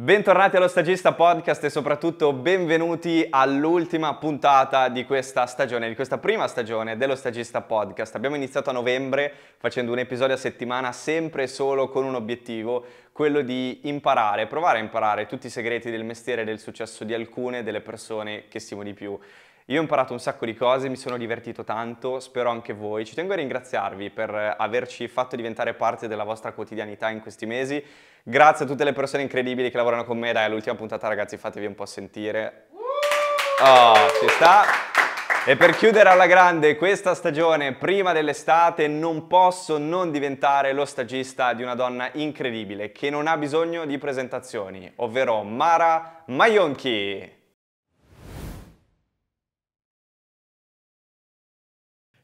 Bentornati allo Stagista Podcast e soprattutto benvenuti all'ultima puntata di questa stagione, di questa prima stagione dello Stagista Podcast. Abbiamo iniziato a novembre facendo un episodio a settimana sempre e solo con un obiettivo, quello di imparare, provare a imparare tutti i segreti del mestiere e del successo di alcune delle persone che stimo di più. Io ho imparato un sacco di cose, mi sono divertito tanto, spero anche voi. Ci tengo a ringraziarvi per averci fatto diventare parte della vostra quotidianità in questi mesi. Grazie a tutte le persone incredibili che lavorano con me. Dai, all'ultima puntata ragazzi fatevi un po' sentire. Oh, ci sta. E per chiudere alla grande questa stagione, prima dell'estate, non posso non diventare lo stagista di una donna incredibile che non ha bisogno di presentazioni, ovvero Mara Maionchi.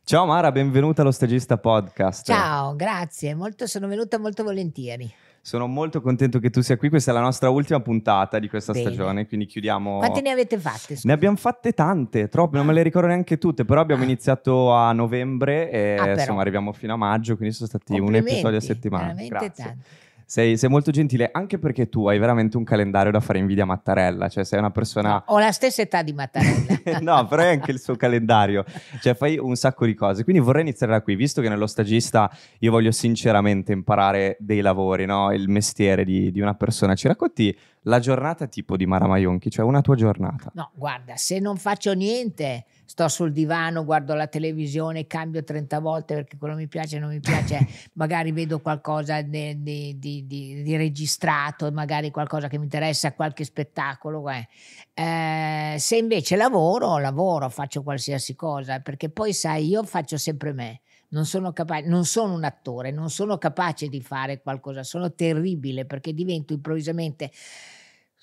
Ciao Mara, benvenuta allo Stagista Podcast. Ciao, grazie, molto, sono venuta molto volentieri. Sono molto contento che tu sia qui, questa è la nostra ultima puntata di questa Bene. stagione, quindi chiudiamo... Quante ne avete fatte? scusa? Ne abbiamo fatte tante, troppe, non me le ricordo neanche tutte, però abbiamo Ah. iniziato a novembre e Ah, insomma arriviamo fino a maggio, quindi sono stati un episodio a settimana. Veramente Grazie. tanti. Sei, sei molto gentile, anche perché tu hai veramente un calendario da fare invidia a Mattarella, cioè sei una persona... Ho la stessa età di Mattarella. no, però è anche il suo calendario, cioè fai un sacco di cose. Quindi vorrei iniziare da qui, visto che nello stagista io voglio sinceramente imparare dei lavori, no? il mestiere di, di una persona. Ci racconti la giornata tipo di Mara Maionchi, cioè una tua giornata? No, guarda, se non faccio niente, sto sul divano, guardo la televisione, cambio 30 volte perché quello mi piace, non mi piace, magari vedo qualcosa di, di- di- di- registrato, magari qualcosa che mi interessa, qualche spettacolo. eh. Eh, se invece lavoro, lavoro, faccio qualsiasi cosa, perché poi sai, io faccio sempre me. Non sono, capace, non sono un attore, non sono capace di fare qualcosa, sono terribile perché divento improvvisamente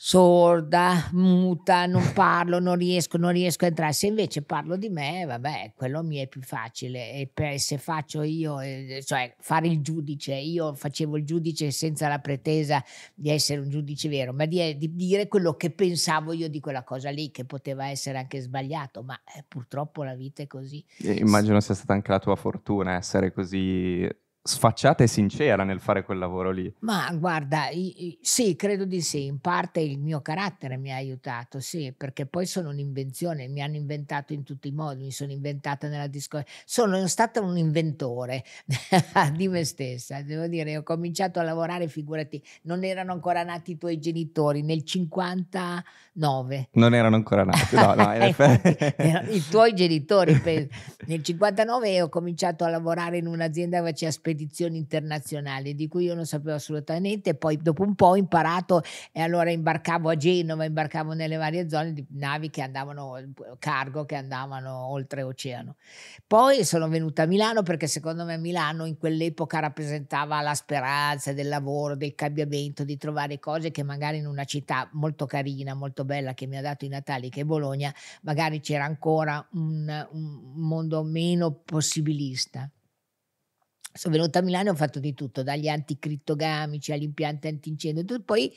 sorda, muta, non parlo, non riesco, non riesco a entrare. Se invece parlo di me, vabbè, quello mi è più facile. E per- se faccio io, eh, cioè fare il giudice, io facevo il giudice senza la pretesa di essere un giudice vero, ma di, di dire quello che pensavo io di quella cosa lì, che poteva essere anche sbagliato, ma eh, purtroppo la vita è così. E Immagino sia stata anche la tua fortuna essere così sfacciata e sincera nel fare quel lavoro lì. Ma guarda, sì, credo di sì, in parte il mio carattere mi ha aiutato, sì, perché poi sono un'invenzione, mi hanno inventato in tutti i modi, mi sono inventata nella disco, sono stata un inventore di me stessa, devo dire, ho cominciato a lavorare, figurati, non erano ancora nati i tuoi genitori, nel 59. Non erano ancora nati, no, no, in effetti... Infatti, erano I tuoi genitori, nel 59 ho cominciato a lavorare in un'azienda che faceva spedizioni internazionali di cui io non sapevo assolutamente, poi dopo un po' ho imparato e allora imbarcavo a Genova, imbarcavo nelle varie zone di navi che andavano, cargo che andavano oltreoceano. Poi sono venuta a Milano perché secondo me Milano in quell'epoca rappresentava la speranza del lavoro, del cambiamento, di trovare cose che magari in una città molto carina, molto bella che mi ha dato i Natali che è Bologna, magari c'era ancora un, un mondo meno possibilista. Sono venuta a Milano e ho fatto di tutto, dagli anticrittogamici agli impianti antincendio. Poi,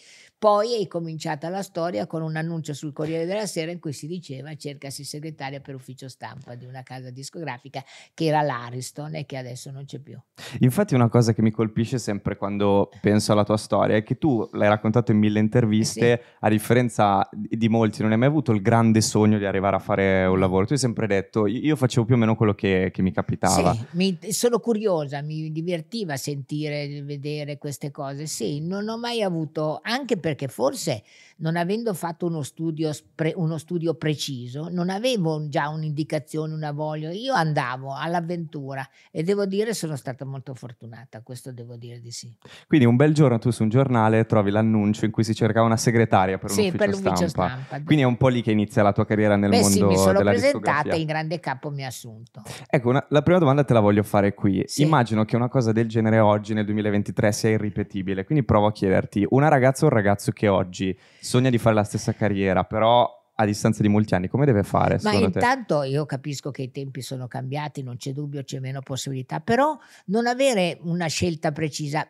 poi è cominciata la storia con un annuncio sul Corriere della Sera in cui si diceva cercasi segretaria per ufficio stampa di una casa discografica che era l'Ariston e che adesso non c'è più. Infatti una cosa che mi colpisce sempre quando penso alla tua storia è che tu l'hai raccontato in mille interviste, Eh a differenza di molti non hai mai avuto il grande sogno di arrivare a fare un lavoro. Tu hai sempre detto, io facevo più o meno quello che, che mi capitava. Sì, mi- sono curiosa, mi divertiva sentire, vedere queste cose. Sì, non ho mai avuto, anche perché forse non avendo fatto uno studio, uno studio preciso, non avevo già un'indicazione, una voglia. Io andavo all'avventura e devo dire sono stata molto fortunata, questo devo dire di sì. Quindi un bel giorno tu su un giornale trovi l'annuncio in cui si cercava una segretaria per un sì, ufficio per l'ufficio stampa. stampa. Quindi è un po' lì che inizia la tua carriera nel Beh mondo sì, mi sono della presentata e il grande capo mi ha assunto. Ecco, una- la prima domanda te la voglio fare qui. Sì. Immagino che una cosa del genere oggi, nel 2023, sia irripetibile. Quindi provo a chiederti, una ragazza o un ragazzo che oggi sogna di fare la stessa carriera, però a distanza di molti anni, come deve fare? Ma secondo te? intanto io capisco che i tempi sono cambiati, non c'è dubbio, c'è meno possibilità, però non avere una scelta precisa.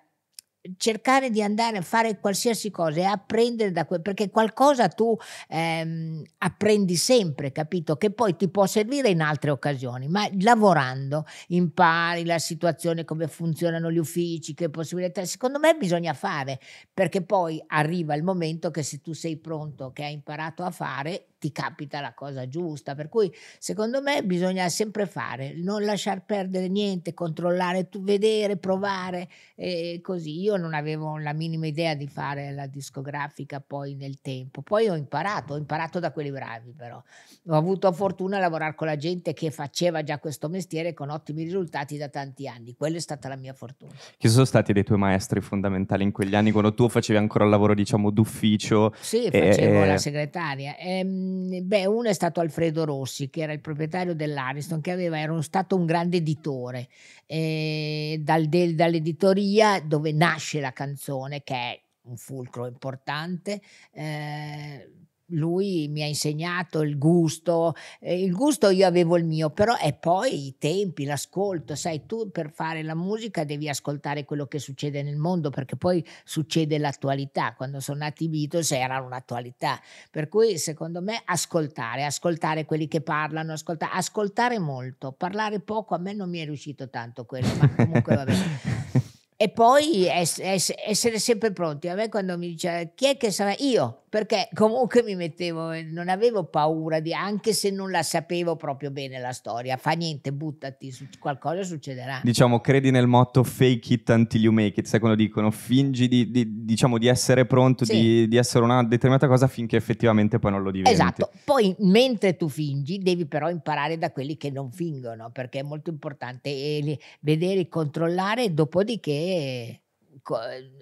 Cercare di andare a fare qualsiasi cosa e apprendere da quel perché qualcosa tu ehm, apprendi sempre, capito? Che poi ti può servire in altre occasioni, ma lavorando impari la situazione, come funzionano gli uffici, che possibilità. Secondo me bisogna fare, perché poi arriva il momento che se tu sei pronto, che hai imparato a fare, ti capita la cosa giusta. Per cui secondo me bisogna sempre fare, non lasciar perdere niente, controllare, tu, vedere, provare e così. Io non avevo la minima idea di fare la discografica poi nel tempo. Poi ho imparato, ho imparato da quelli bravi però. Ho avuto fortuna a lavorare con la gente che faceva già questo mestiere con ottimi risultati da tanti anni. Quella è stata la mia fortuna. Chi sono stati dei tuoi maestri fondamentali in quegli anni quando tu facevi ancora il lavoro diciamo d'ufficio? Sì, facevo e... la segretaria. Ehm, beh, uno è stato Alfredo Rossi, che era il proprietario dell'Ariston, che aveva, era stato un grande editore eh, dal, del, dall'editoria dove nasce la canzone, che è un fulcro importante. Eh, lui mi ha insegnato il gusto, eh, il gusto io avevo il mio, però è poi i tempi, l'ascolto, sai, tu per fare la musica devi ascoltare quello che succede nel mondo, perché poi succede l'attualità, quando sono nati i Beatles erano un'attualità, per cui secondo me ascoltare, ascoltare quelli che parlano, ascoltare, ascoltare molto, parlare poco, a me non mi è riuscito tanto quello, ma comunque va bene. E poi essere sempre pronti. A me quando mi dice chi è che sarà? Io, perché comunque mi mettevo, non avevo paura di, anche se non la sapevo proprio bene la storia, fa niente, buttati, qualcosa succederà. Diciamo, credi nel motto fake it until you make it, sai quando dicono fingi di, di diciamo, di essere pronto, sì. di, di, essere una determinata cosa finché effettivamente poi non lo diventi. Esatto, poi mentre tu fingi devi però imparare da quelli che non fingono, perché è molto importante vedere, controllare, dopodiché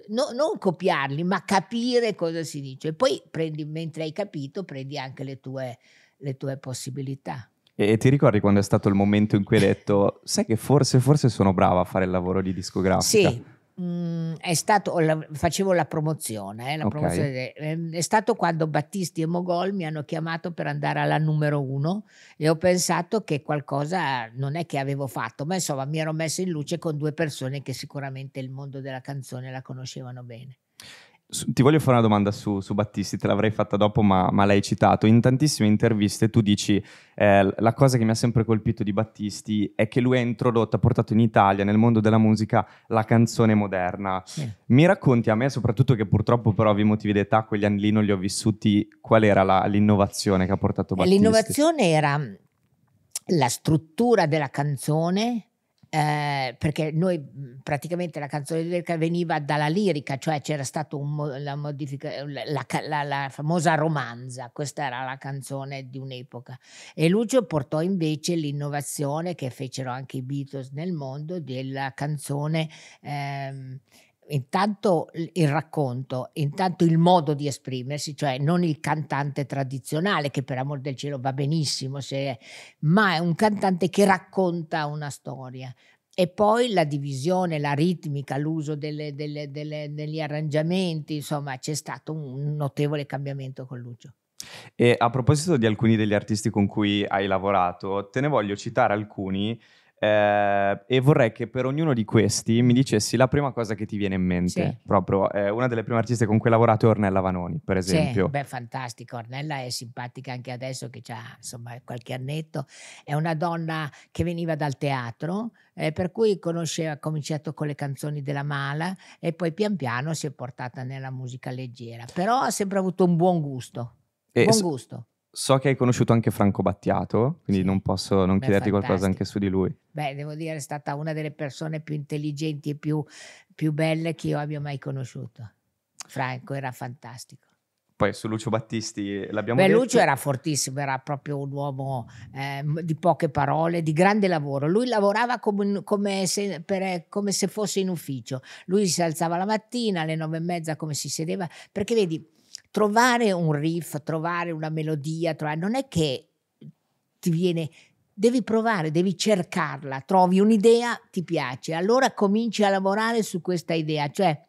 no, non copiarli, ma capire cosa si dice. E poi prendi, mentre hai capito, prendi anche le tue, le tue possibilità. E ti ricordi quando è stato il momento in cui hai detto, sai che forse, forse sono brava a fare il lavoro di discografica? Sì, Mhmm, è stato la facevo la promozione, eh, la promozione de ehm, è stato quando Battisti e Mogol mi hanno chiamato per andare alla numero uno e ho pensato che qualcosa non è che avevo fatto, ma insomma mi ero messo in luce con due persone che sicuramente il mondo della canzone la conoscevano bene ti voglio fare una domanda su, su Battisti, te l'avrei fatta dopo, ma, ma, l'hai citato. In tantissime interviste tu dici eh, la cosa che mi ha sempre colpito di Battisti è che lui ha introdotto, ha portato in Italia, nel mondo della musica, la canzone moderna. Sì. Mi racconti a me, soprattutto che purtroppo per ovvi motivi d'età, quegli anni lì non li ho vissuti, qual era la, l'innovazione che ha portato Battisti? L'innovazione era la struttura della canzone, eh, perché noi mhmm, praticamente la canzone lirica veniva dalla lirica, cioè c'era stata la, la, la, la, famosa romanza, questa era la canzone di un'epoca. E Lucio portò invece l'innovazione che fecero anche i Beatles nel mondo della canzone. Ehm, intanto il racconto, intanto il modo di esprimersi, cioè non il cantante tradizionale che per amor del cielo va benissimo, è, ma è un cantante che racconta una storia. E poi la divisione, la ritmica, l'uso delle, delle, delle, degli arrangiamenti, insomma c'è stato un notevole cambiamento con Lucio. E a proposito di alcuni degli artisti con cui hai lavorato, te ne voglio citare alcuni eh, e vorrei che per ognuno di questi mi dicessi la prima cosa che ti viene in mente. Sì. Proprio eh, una delle prime artiste con cui hai lavorato è Ornella Vanoni, per esempio. Sì, beh, fantastico. Ornella è simpatica anche adesso che ha insomma qualche annetto. È una donna che veniva dal teatro, eh, per cui conosceva, ha cominciato con le canzoni della Mala e poi pian piano si è portata nella musica leggera. Però ha sempre avuto un buon gusto. E buon gusto. So che hai conosciuto anche Franco Battiato, quindi sì. non posso non Beh, chiederti fantastico. qualcosa anche su di lui. Beh, devo dire, è stata una delle persone più intelligenti e più, più belle che io abbia mai conosciuto. Franco era fantastico. Poi su Lucio Battisti l'abbiamo Beh, detto. Lucio era fortissimo, era proprio un uomo eh, di poche parole, di grande lavoro. Lui lavorava come, come, se, per, come, se, fosse in ufficio. Lui si alzava la mattina alle nove e mezza come si sedeva, perché vedi, trovare un riff, trovare una melodia, trovare, non è che ti viene, devi provare, devi cercarla, trovi un'idea, ti piace, allora cominci a lavorare su questa idea, cioè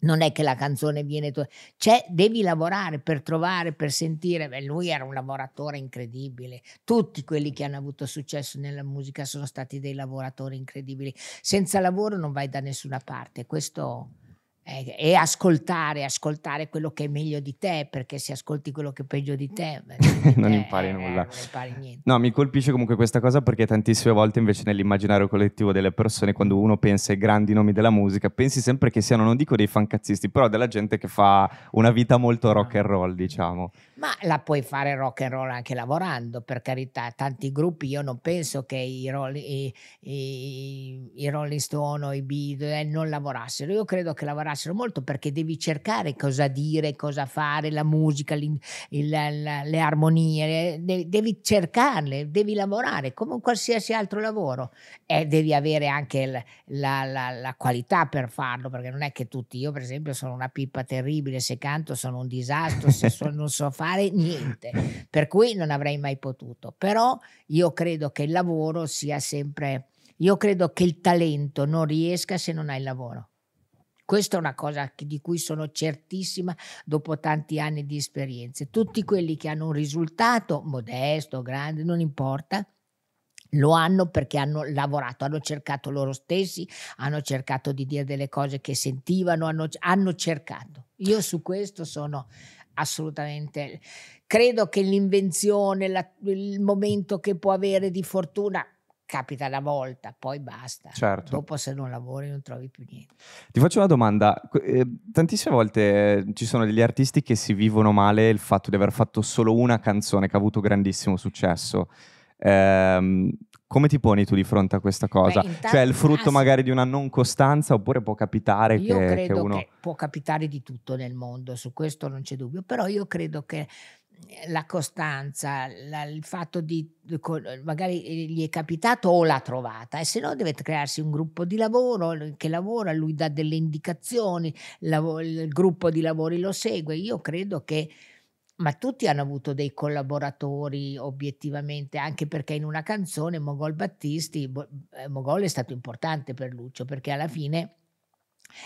non è che la canzone viene, cioè devi lavorare per trovare, per sentire, Beh, lui era un lavoratore incredibile, tutti quelli che hanno avuto successo nella musica sono stati dei lavoratori incredibili, senza lavoro non vai da nessuna parte, questo eh, e ascoltare, ascoltare quello che è meglio di te, perché se ascolti quello che è peggio di te, di non te, impari eh, nulla. non impari niente. No, mi colpisce comunque questa cosa perché tantissime volte invece nell'immaginario collettivo delle persone, quando uno pensa ai grandi nomi della musica, pensi sempre che siano, non dico dei fancazzisti, però della gente che fa una vita molto rock and roll, diciamo. Ma la puoi fare rock and roll anche lavorando, per carità. Tanti gruppi, io non penso che i, roll, i, i, i Rolling Stone o i Beatles non lavorassero. Io credo che lavorassero molto perché devi cercare cosa dire, cosa fare, la musica, il, la, le armonie, devi cercarle, devi lavorare come qualsiasi altro lavoro e devi avere anche la, la, la qualità per farlo, perché non è che tutti, io per esempio sono una pippa terribile, se canto sono un disastro, se so, non so fare fare niente, per cui non avrei mai potuto. Però io credo che il lavoro sia sempre, io credo che il talento non riesca se non hai il lavoro. Questa è una cosa di cui sono certissima dopo tanti anni di esperienze. Tutti quelli che hanno un risultato, modesto, grande, non importa, lo hanno perché hanno lavorato, hanno cercato loro stessi, hanno cercato di dire delle cose che sentivano, hanno, hanno cercato. Io su questo sono assolutamente. Credo che l'invenzione, la, il momento che può avere di fortuna capita una volta, poi basta. Certo. Dopo se non lavori non trovi più niente. Ti faccio una domanda. Eh, tantissime volte ci sono degli artisti che si vivono male il fatto di aver fatto solo una canzone che ha avuto grandissimo successo. Eh, come ti poni tu di fronte a questa cosa? Beh, intanto, cioè il frutto magari di una non costanza oppure può capitare io che, credo che uno... che può capitare di tutto nel mondo, su questo non c'è dubbio, però io credo che eh, la costanza, la, il fatto di magari eh, gli è capitato o l'ha trovata e se no deve crearsi un gruppo di lavoro che lavora, lui dà delle indicazioni, il gruppo di lavori lo segue. Io credo che ma tutti hanno avuto dei collaboratori obiettivamente, anche perché in una canzone Mogol Battisti, eh, Mogol è stato importante per Lucio, perché alla fine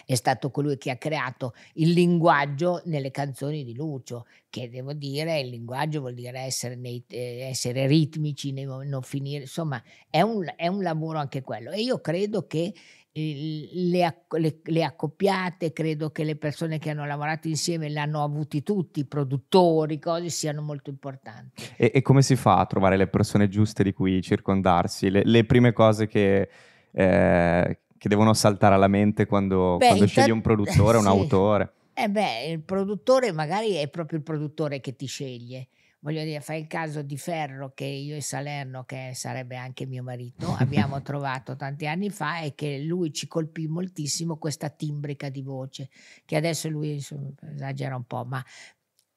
è stato colui che ha creato il linguaggio nelle canzoni di Lucio, che devo dire, il linguaggio vuol dire essere, nei, eh, essere ritmici, non finire, insomma è un, è un lavoro anche quello. E io credo che le, le, le, accoppiate, credo che le persone che hanno lavorato insieme l'hanno avuti tutti, produttori, cose siano molto importanti. E, e, come si fa a trovare le persone giuste di cui circondarsi? Le, le prime cose che, eh, che, devono saltare alla mente quando, beh, quando scegli un produttore, un autore? Eh beh, il produttore magari è proprio il produttore che ti sceglie voglio dire, fai il caso di Ferro che io e Salerno, che sarebbe anche mio marito, abbiamo trovato tanti anni fa e che lui ci colpì moltissimo questa timbrica di voce, che adesso lui esagera un po', ma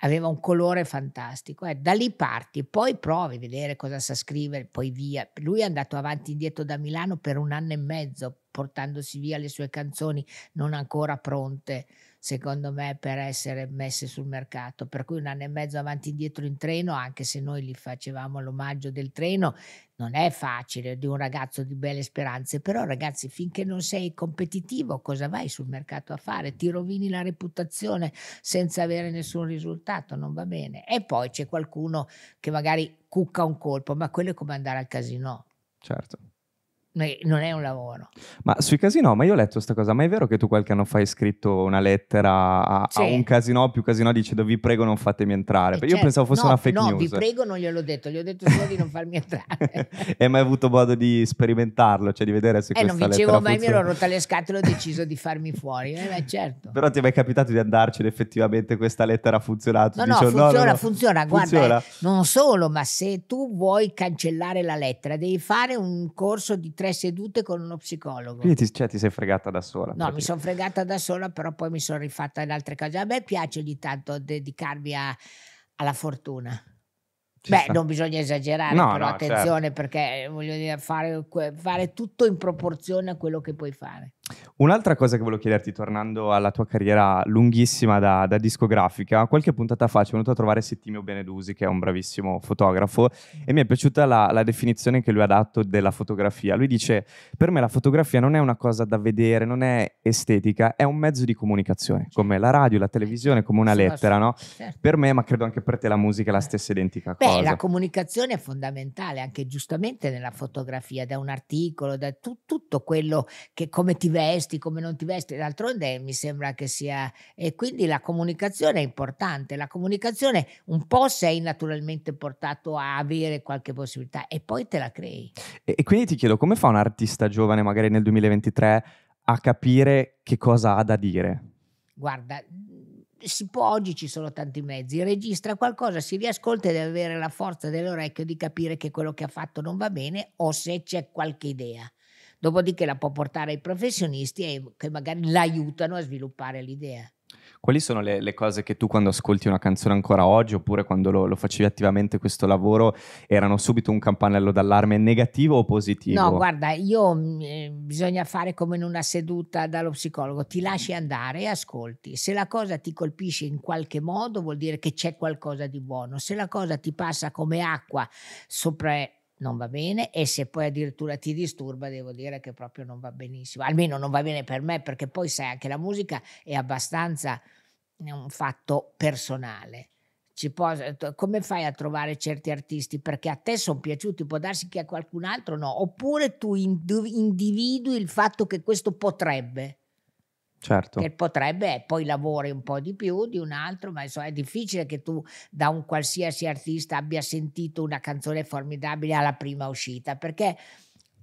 aveva un colore fantastico. Eh, da lì parti, poi provi a vedere cosa sa scrivere, poi via. Lui è andato avanti e indietro da Milano per un anno e mezzo, portandosi via le sue canzoni non ancora pronte secondo me, per essere messe sul mercato. Per cui un anno e mezzo avanti e indietro in treno, anche se noi gli facevamo l'omaggio del treno, non è facile di un ragazzo di belle speranze, però ragazzi, finché non sei competitivo, cosa vai sul mercato a fare? Ti rovini la reputazione senza avere nessun risultato, non va bene. E poi c'è qualcuno che magari cucca un colpo, ma quello è come andare al casino. Certo non è un lavoro. Ma sui casino, ma io ho letto questa cosa, ma è vero che tu qualche anno fa hai scritto una lettera a, sì. a un casino, più casino dicendo vi prego non fatemi entrare? Eh io certo. pensavo fosse no, una fake no, news. vi prego non gliel'ho detto, gli ho detto solo di non farmi entrare. e mai avuto modo di sperimentarlo, cioè di vedere se eh, questa non vincevo mai, funziona. mi ero rotta le scatole e ho deciso di farmi fuori. Eh, beh, certo. Però ti è mai capitato di andarci ed effettivamente questa lettera ha funzionato? No, no, funziona, no, no, funziona, guarda, eh, non solo, ma se tu vuoi cancellare la lettera, devi fare un corso di tre sedute con uno psicologo. Quindi ti, cioè, ti sei fregata da sola? No, mi sono fregata da sola, però poi mi sono rifatta in altre cose. A me piace ogni tanto dedicarmi a, alla fortuna. Ci Beh, sta. non bisogna esagerare, no, però no, attenzione certo. perché voglio dire, fare, fare tutto in proporzione a quello che puoi fare. Un'altra cosa che volevo chiederti, tornando alla tua carriera lunghissima da, da, discografica, qualche puntata fa ci è venuto a trovare Settimio Benedusi, che è un bravissimo fotografo, e mi è piaciuta la, la, definizione che lui ha dato della fotografia. Lui dice, per me la fotografia non è una cosa da vedere, non è estetica, è un mezzo di comunicazione, come la radio, la televisione, come una lettera, no? Certo. Per me, ma credo anche per te, la musica è la stessa identica Beh, cosa. la comunicazione è fondamentale, anche giustamente nella fotografia, da un articolo, da tu, tutto quello che come ti vesti, come non ti vesti, d'altronde mi sembra che sia... E quindi la comunicazione è importante, la comunicazione un po' sei naturalmente portato a avere qualche possibilità e poi te la crei. E, e quindi ti chiedo, come fa un artista giovane magari nel 2023 a capire che cosa ha da dire? Guarda, si può, oggi ci sono tanti mezzi, registra qualcosa, si riascolta e deve avere la forza dell'orecchio di capire che quello che ha fatto non va bene o se c'è qualche idea. Dopodiché la può portare ai professionisti che magari l'aiutano a sviluppare l'idea. Quali sono le, le, cose che tu quando ascolti una canzone ancora oggi oppure quando lo, lo, facevi attivamente questo lavoro erano subito un campanello d'allarme negativo o positivo? No, guarda, io eh, bisogna fare come in una seduta dallo psicologo, ti lasci andare e ascolti. Se la cosa ti colpisce in qualche modo vuol dire che c'è qualcosa di buono, se la cosa ti passa come acqua sopra non va bene e se poi addirittura ti disturba devo dire che proprio non va benissimo, almeno non va bene per me perché poi sai anche la musica è abbastanza un fatto personale. Può, come fai a trovare certi artisti? Perché a te sono piaciuti, può darsi che a qualcun altro no, oppure tu individui il fatto che questo potrebbe. Certo. Che potrebbe, e poi lavori un po' di più di un altro, ma insomma è difficile che tu da un qualsiasi artista abbia sentito una canzone formidabile alla prima uscita, perché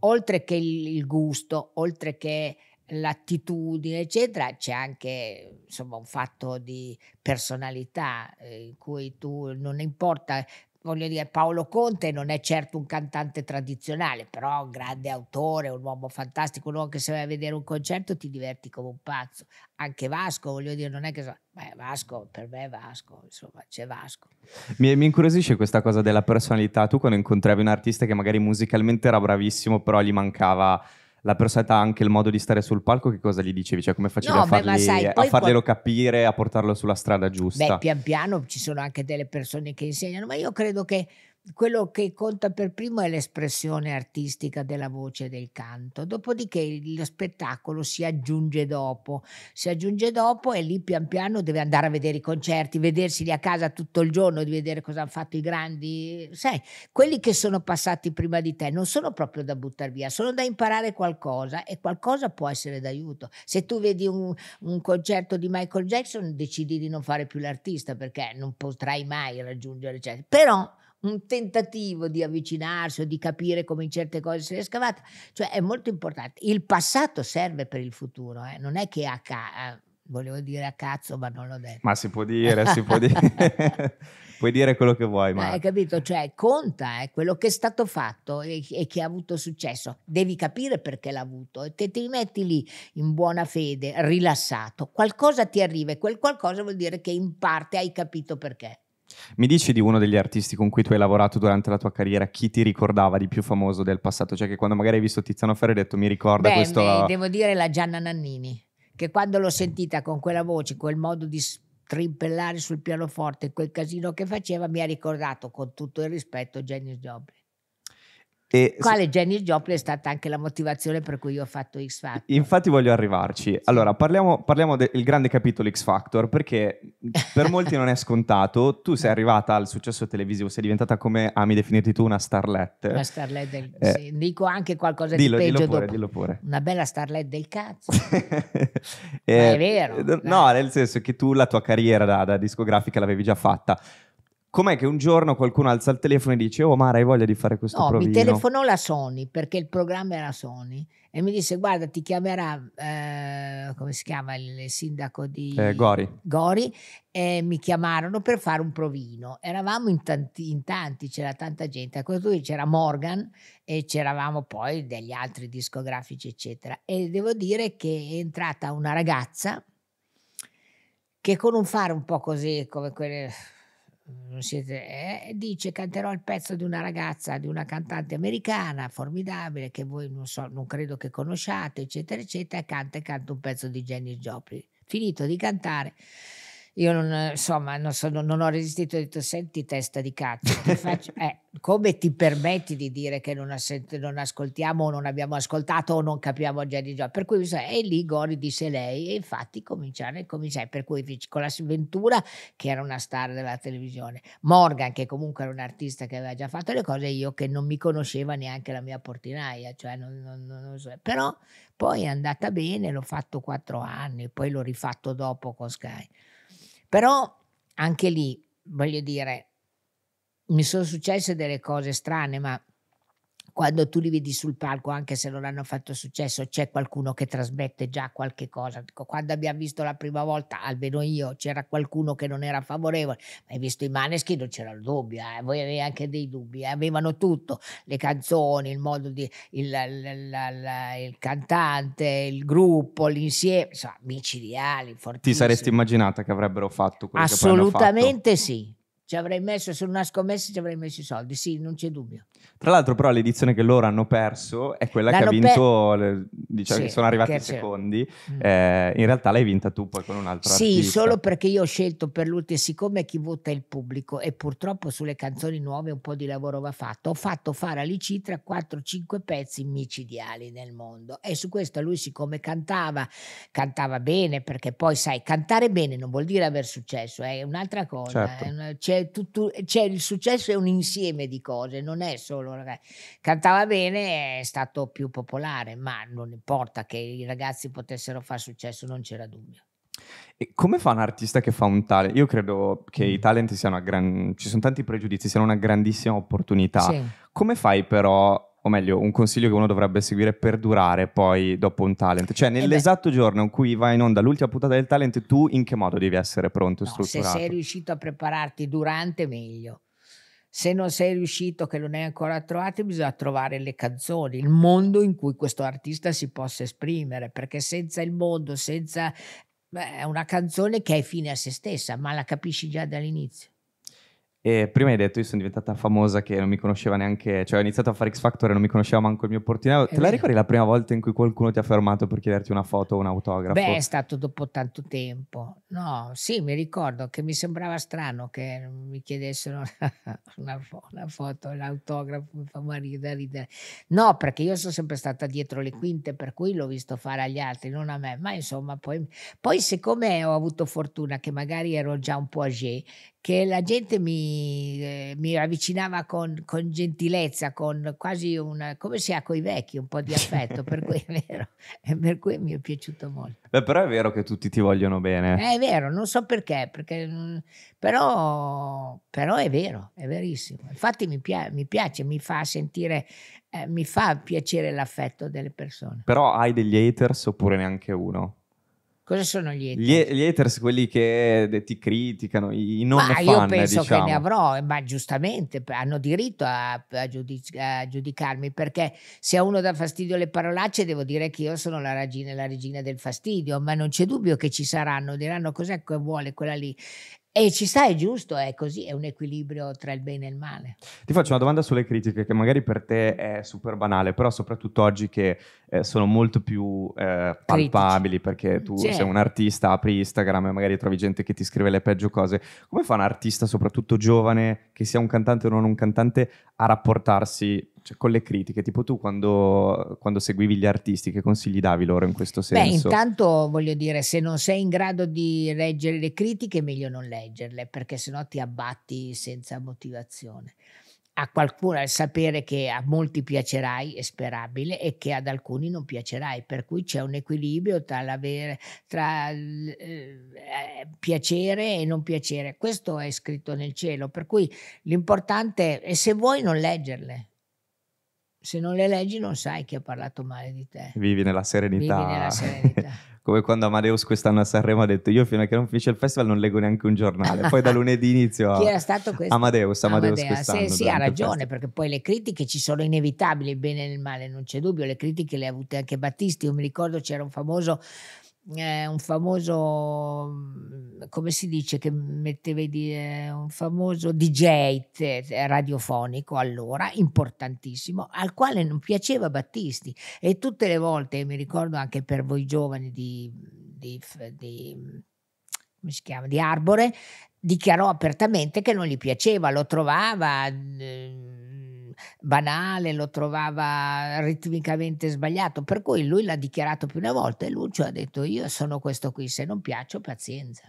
oltre che il gusto, oltre che l'attitudine, eccetera, c'è anche insomma un fatto di personalità eh, in cui tu non importa voglio dire, Paolo Conte non è certo un cantante tradizionale, però un grande autore, un uomo fantastico, un uomo che se vai a vedere un concerto ti diverti come un pazzo. Anche Vasco, voglio dire, non è che so, beh, Vasco, per me è Vasco, insomma, c'è Vasco. Mi, mi, incuriosisce questa cosa della personalità. Tu quando incontravi un artista che magari musicalmente era bravissimo, però gli mancava la personalità, anche il modo di stare sul palco, che cosa gli dicevi? Cioè, come facevi no, a, fargli, beh, sai, a farglielo poi... capire, a portarlo sulla strada giusta? Beh, pian piano ci sono anche delle persone che insegnano, ma io credo che quello che conta per primo è l'espressione artistica della voce e del canto, dopodiché lo spettacolo si aggiunge dopo, si aggiunge dopo e lì pian piano deve andare a vedere i concerti, vedersi lì a casa tutto il giorno, di vedere cosa hanno fatto i grandi, sai, quelli che sono passati prima di te non sono proprio da buttare via, sono da imparare qualcosa e qualcosa può essere d'aiuto. Se tu vedi un, un concerto di Michael Jackson decidi di non fare più l'artista perché non potrai mai raggiungere, eccetera. però un tentativo di avvicinarsi o di capire come in certe cose si è scavata, cioè è molto importante. Il passato serve per il futuro, eh? non è che a ca- eh, volevo dire a cazzo, ma non l'ho detto. Ma si può dire, si può dire. Puoi dire quello che vuoi, ma... Hai capito? Cioè, conta eh, quello che è stato fatto e, e, che ha avuto successo. Devi capire perché l'ha avuto e te ti metti lì in buona fede, rilassato. Qualcosa ti arriva e quel qualcosa vuol dire che in parte hai capito perché. Mi dici di uno degli artisti con cui tu hai lavorato durante la tua carriera, chi ti ricordava di più famoso del passato? Cioè che quando magari hai visto Tiziano Ferro hai detto mi ricorda Beh, questo... Beh, devo dire la Gianna Nannini, che quando l'ho sentita con quella voce, quel modo di strimpellare sul pianoforte, quel casino che faceva, mi ha ricordato con tutto il rispetto Janis Joplin. E Quale Jenny Joplin è stata anche la motivazione per cui io ho fatto X Factor. Infatti voglio arrivarci. Allora, parliamo, parliamo del grande capitolo X Factor, perché per molti non è scontato. Tu sei arrivata al successo televisivo, sei diventata, come ami definirti tu, una starlet. Una starlet del... Eh, sì. Dico anche qualcosa dillo, di peggio dillo pure, dopo. Dillo pure. Una bella starlet del cazzo. eh, è vero. No, dai. nel senso che tu la tua carriera da, da discografica l'avevi già fatta Com'è che un giorno qualcuno alza il telefono e dice Oh Mara hai voglia di fare questo no, provino? mi telefonò la Sony perché il programma era Sony e mi disse guarda ti chiamerà eh, come si chiama il sindaco di eh, Gori. Gori e mi chiamarono per fare un provino eravamo in tanti, in tanti c'era tanta gente a questo punto c'era Morgan e c'eravamo poi degli altri discografici eccetera e devo dire che è entrata una ragazza che con un fare un po' così come quelle siete, eh, dice canterò il pezzo di una ragazza, di una cantante americana formidabile che voi non so, non credo che conosciate, eccetera, eccetera, e canta e canta un pezzo di Jenny Joplin. Finito di cantare, io non, insomma, non, so, non ho resistito, ho detto, senti testa di cazzo, faccio, eh, come ti permetti di dire che non, assent- non, ascoltiamo o non abbiamo ascoltato o non capiamo già di già? Per cui, e lì Gori disse lei, e infatti cominciare, cominciare, per cui con la Ventura, che era una star della televisione, Morgan, che comunque era un artista che aveva già fatto le cose, io che non mi conosceva neanche la mia portinaia, cioè non, non, non so. però poi è andata bene, l'ho fatto quattro anni, poi l'ho rifatto dopo con Sky. Però anche lì, voglio dire, mi sono successe delle cose strane, ma quando tu li vedi sul palco, anche se non hanno fatto successo, c'è qualcuno che trasmette già qualche cosa. Quando abbiamo visto la prima volta, almeno io, c'era qualcuno che non era favorevole, ma hai visto i Maneschi non c'era il dubbio, eh? voi avete anche dei dubbi, eh? avevano tutto, le canzoni, il modo di, il, il, il, il cantante, il gruppo, l'insieme, insomma, micidiali, fortissimi. Ti saresti immaginata che avrebbero fatto quello Assolutamente sì. Ci avrei messo, su una scommessa ci avrei messo i soldi, sì, non c'è dubbio. Tra l'altro, però, l'edizione che loro hanno perso è quella L'hanno che ha vinto, per... diciamo sì, che sono arrivati i secondi. Mm. Eh, in realtà l'hai vinta tu poi con un altro sì, artista. Solo perché io ho scelto per l'ultimo, siccome chi vota è il pubblico e purtroppo sulle canzoni nuove un po' di lavoro va fatto, ho fatto fare a Licitra 4-5 pezzi micidiali nel mondo e su questo lui siccome cantava, cantava bene perché poi sai, cantare bene non vuol dire aver successo, è un'altra cosa. Certo. Eh, c'è, tutto, c'è il successo è un insieme di cose, non è solo ragazzi. Cantava bene, è stato più popolare, ma non importa che i ragazzi potessero fare successo, non c'era dubbio. E come fa un artista che fa un talent? Io credo che i mm. talent siano una gran... ci sono tanti pregiudizi, siano una grandissima opportunità. Sì. Come fai però o meglio, un consiglio che uno dovrebbe seguire per durare poi dopo un talent. Cioè, eh nell'esatto eh giorno in cui va in onda l'ultima puntata del talent, tu in che modo devi essere pronto e no, strutturato? Se sei riuscito a prepararti durante, meglio. Se non sei riuscito, che non hai ancora trovato, bisogna trovare le canzoni, il mondo in cui questo artista si possa esprimere, perché senza il mondo, senza beh, è una canzone che è fine a se stessa, ma la capisci già dall'inizio. E prima hai detto io sono diventata famosa che non mi conosceva neanche, cioè ho iniziato a fare X Factor e non mi conosceva manco il mio portinaio. Te la ricordi la prima volta in cui qualcuno ti ha fermato per chiederti una foto o un autografo? Beh, è stato dopo tanto tempo. No, sì, mi ricordo che mi sembrava strano che mi chiedessero una, una foto, l'autografo, mi fa morire ridere. No, perché io sono sempre stata dietro le quinte, per cui l'ho visto fare agli altri, non a me. Ma insomma, poi, poi siccome ho avuto fortuna che magari ero già un po' âgé, che la gente mi, eh, mi avvicinava con, con, gentilezza, con quasi una, come si ha con i vecchi, un po' di affetto, per cui è vero, e per cui mi è piaciuto molto. Beh, però è vero che tutti ti vogliono bene. È vero, non so perché, perché però, però è vero, è verissimo. Infatti mi, pia- mi piace, mi fa sentire, eh, mi fa piacere l'affetto delle persone. Però hai degli haters oppure neanche uno? Cosa sono gli haters? Gli, gli haters, quelli che ti criticano, i non ma fan, io penso diciamo. che ne diciamo. avrò, ma giustamente hanno diritto a, a, giudic- a, giudicarmi, perché se a uno dà fastidio le parolacce devo dire che io sono la regina, la regina del fastidio, ma non c'è dubbio che ci saranno, diranno cos'è che vuole quella lì. E ci sta, è giusto, è così, è un equilibrio tra il bene e il male. Ti faccio una domanda sulle critiche che magari per te è super banale, però soprattutto oggi che eh, sono molto più eh, palpabili Critici. perché tu sì. sei un artista, apri Instagram e magari trovi gente che ti scrive le peggio cose. Come fa un artista, soprattutto giovane, che sia un cantante o non un cantante, a rapportarsi cioè, con le critiche, tipo tu quando, quando, seguivi gli artisti, che consigli davi loro in questo senso? Beh, intanto voglio dire, se non sei in grado di leggere le critiche, è meglio non leggerle, perché sennò ti abbatti senza motivazione. A qualcuno sapere che a molti piacerai è sperabile e che ad alcuni non piacerai, per cui c'è un equilibrio tra, tra eh, piacere e non piacere. Questo è scritto nel cielo, per cui l'importante è se vuoi non leggerle, se non le leggi non sai chi ha parlato male di te. Vivi nella serenità. Vivi nella serenità. Come quando Amadeus quest'anno a Sanremo ha detto io fino a che non finisce il festival non leggo neanche un giornale, poi da lunedì inizio a... Chi era stato questo? Amadeus, Amadeus, Amadeus quest'anno. Sì, sì ha ragione perché poi le critiche ci sono inevitabili, il bene e il male, non c'è dubbio, le critiche le ha avute anche Battisti, io mi ricordo c'era un famoso eh, un famoso, mm, come si dice, che metteva di, eh, un famoso DJ radiofonico allora, importantissimo, al quale non piaceva Battisti. E tutte le volte, mi ricordo anche per voi giovani di, di, di come si chiama, di Arbore, dichiarò apertamente che non gli piaceva, lo trovava eh, banale, lo trovava ritmicamente sbagliato, per cui lui l'ha dichiarato più una volta e Lucio ha detto io sono questo qui, se non piaccio pazienza.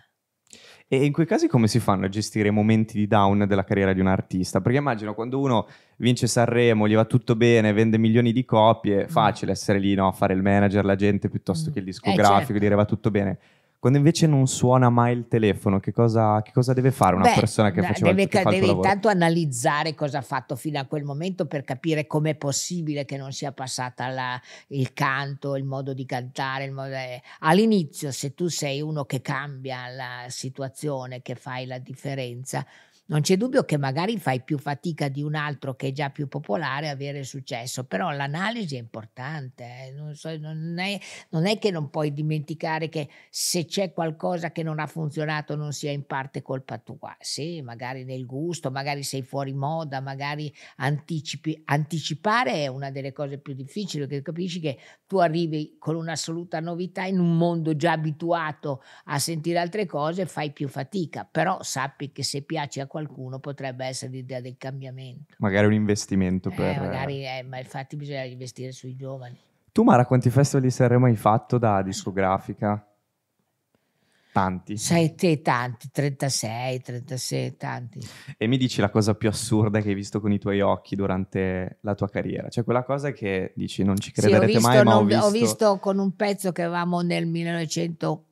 E in quei casi come si fanno a gestire i momenti di down della carriera di un artista? Perché immagino quando uno vince Sanremo, gli va tutto bene, vende milioni di copie, è mm. facile essere lì no, a fare il manager, la gente piuttosto mm. che il discografico, eh, certo. dire va tutto bene. Quando invece non suona mai il telefono, che cosa, che cosa deve fare una Beh, persona che faceva deve, il, che deve intanto analizzare cosa ha fatto fino a quel momento per capire com'è possibile che non sia passata la, il canto, il modo di cantare. Modo, eh. All'inizio, se tu sei uno che cambia la situazione, che fai la differenza, non c'è dubbio che magari fai più fatica di un altro che è già più popolare a avere successo, però l'analisi è importante. Eh. Non, so, non, è, non, è, che non puoi dimenticare che se c'è qualcosa che non ha funzionato non sia in parte colpa tua. Sì, magari nel gusto, magari sei fuori moda, magari anticipi. Anticipare è una delle cose più difficili perché capisci che tu arrivi con un'assoluta novità in un mondo già abituato a sentire altre cose, fai più fatica, però sappi che se piace a qualcuno qualcuno potrebbe essere l'idea del cambiamento. Magari un investimento eh, per... Magari, eh, ma infatti bisogna investire sui giovani. Tu Mara, quanti festival di Sanremo hai fatto da discografica? Tanti. Sai te tanti, 36, 36, tanti. E mi dici la cosa più assurda che hai visto con i tuoi occhi durante la tua carriera? Cioè quella cosa che dici non ci crederete sì, visto, mai, ma non, ho visto... Ho visto con un pezzo che avevamo nel 1900...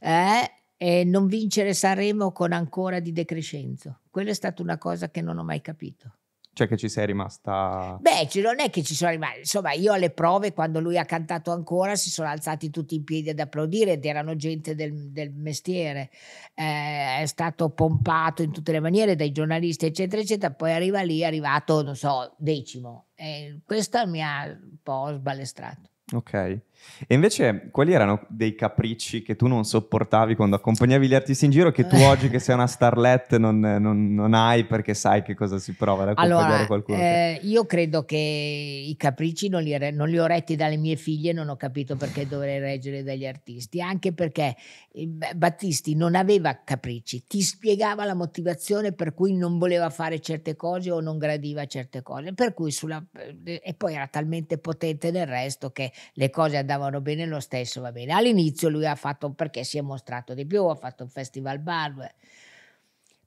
Eh, e non vincere Sanremo con ancora di decrescenzo. Quella è stata una cosa che non ho mai capito. Cioè che ci sei rimasta... Beh, non è che ci sono rimasta, insomma io alle prove quando lui ha cantato ancora si sono alzati tutti in piedi ad applaudire ed erano gente del, del mestiere, eh, è stato pompato in tutte le maniere dai giornalisti eccetera eccetera, poi arriva lì, è arrivato non so, decimo e questo mi ha un po' sbalestrato. Ok. E invece, quali erano dei capricci che tu non sopportavi quando accompagnavi gli artisti in giro che tu oggi che sei una starlet non, non, non hai perché sai che cosa si prova ad accompagnare allora, qualcuno? Eh, io credo che i capricci non li, non li, ho retti dalle mie figlie non ho capito perché dovrei reggere dagli artisti, anche perché eh, Battisti non aveva capricci, ti spiegava la motivazione per cui non voleva fare certe cose o non gradiva certe cose, per cui sulla, eh, e poi era talmente potente nel resto che le cose andavano andavano bene lo stesso, va bene. All'inizio lui ha fatto, perché si è mostrato di più, ha fatto un festival bar,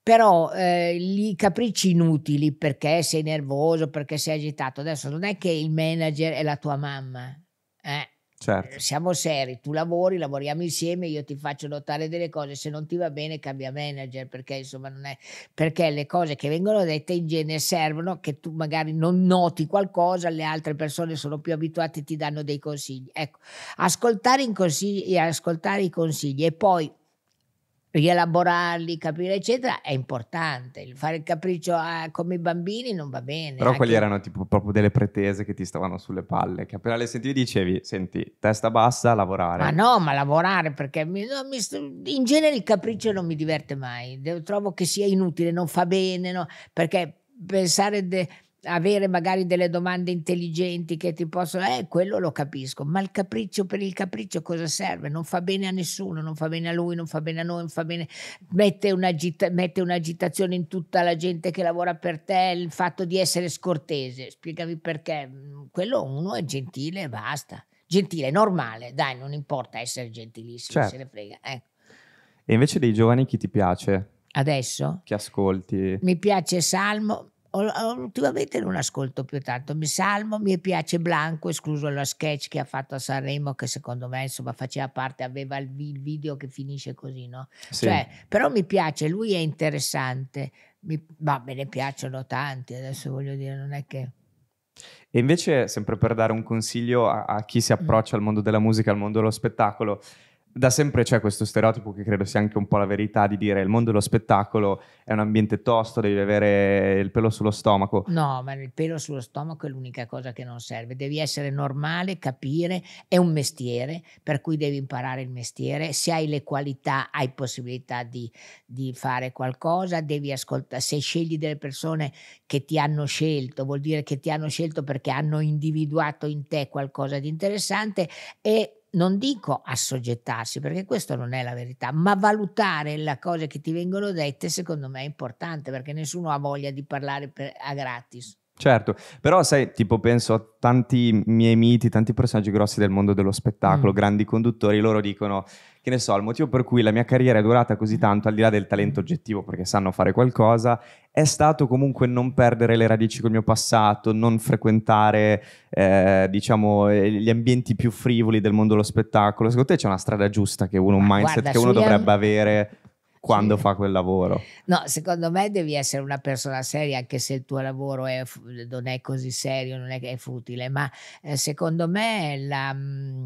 però eh, i capricci inutili perché sei nervoso, perché sei agitato, adesso non è che il manager è la tua mamma, eh? Certo. Siamo seri, tu lavori, lavoriamo insieme, io ti faccio notare delle cose, se non ti va bene cambia manager, perché insomma non è perché le cose che vengono dette in genere servono che tu magari non noti qualcosa, le altre persone sono più abituate e ti danno dei consigli. Ecco, ascoltare, consigli, ascoltare i consigli e poi rielaborarli, capire eccetera, è importante. Il fare il capriccio ah, come i bambini non va bene. Però anche... quelli erano tipo proprio delle pretese che ti stavano sulle palle, che appena le sentivi dicevi, senti, testa bassa, lavorare. Ma no, ma lavorare perché mi, no, mi, in genere il capriccio non mi diverte mai, trovo che sia inutile, non fa bene, no? perché pensare... De, avere magari delle domande intelligenti che ti possono, eh, quello lo capisco, ma il capriccio per il capriccio cosa serve? Non fa bene a nessuno, non fa bene a lui, non fa bene a noi, non fa bene, mette, un'agita- mette un'agitazione in tutta la gente che lavora per te, il fatto di essere scortese, spiegami perché, quello uno è gentile e basta, gentile, normale, dai, non importa essere gentilissimo, certo. se ne frega. Ecco. E invece dei giovani chi ti piace? Adesso? Che ascolti? Mi piace Salmo, ultimamente non ascolto più tanto, mi salmo, mi piace Blanco, escluso lo sketch che ha fatto a Sanremo, che secondo me insomma faceva parte, aveva il, video che finisce così, no? Sì. Cioè, però mi piace, lui è interessante, mi, ma me ne piacciono tanti, adesso voglio dire, non è che... E invece, sempre per dare un consiglio a, a chi si approccia al mondo della musica, al mondo dello spettacolo, da sempre c'è questo stereotipo che credo sia anche un po' la verità di dire il mondo dello spettacolo è un ambiente tosto, devi avere il pelo sullo stomaco. No, ma il pelo sullo stomaco è l'unica cosa che non serve. Devi essere normale, capire, è un mestiere, per cui devi imparare il mestiere. Se hai le qualità, hai possibilità di, di fare qualcosa, devi ascoltare. Se scegli delle persone che ti hanno scelto, vuol dire che ti hanno scelto perché hanno individuato in te qualcosa di interessante e non dico assoggettarsi, perché questo non è la verità, ma valutare le cose che ti vengono dette secondo me è importante, perché nessuno ha voglia di parlare per, a gratis. Certo, però sai, tipo penso a tanti miei miti, tanti personaggi grossi del mondo dello spettacolo, mm. grandi conduttori, loro dicono, che ne so, il motivo per cui la mia carriera è durata così tanto, al di là del talento oggettivo, perché sanno fare qualcosa, è stato comunque non perdere le radici col mio passato, non frequentare, eh, diciamo, eh, gli ambienti più frivoli del mondo dello spettacolo. Secondo te c'è una strada giusta che uno, un mindset guarda, che uno dovrebbe am- avere quando sì. fa quel lavoro. No, secondo me devi essere una persona seria, anche se il tuo lavoro è, non è così serio, non è è futile, ma eh, secondo me la, mm,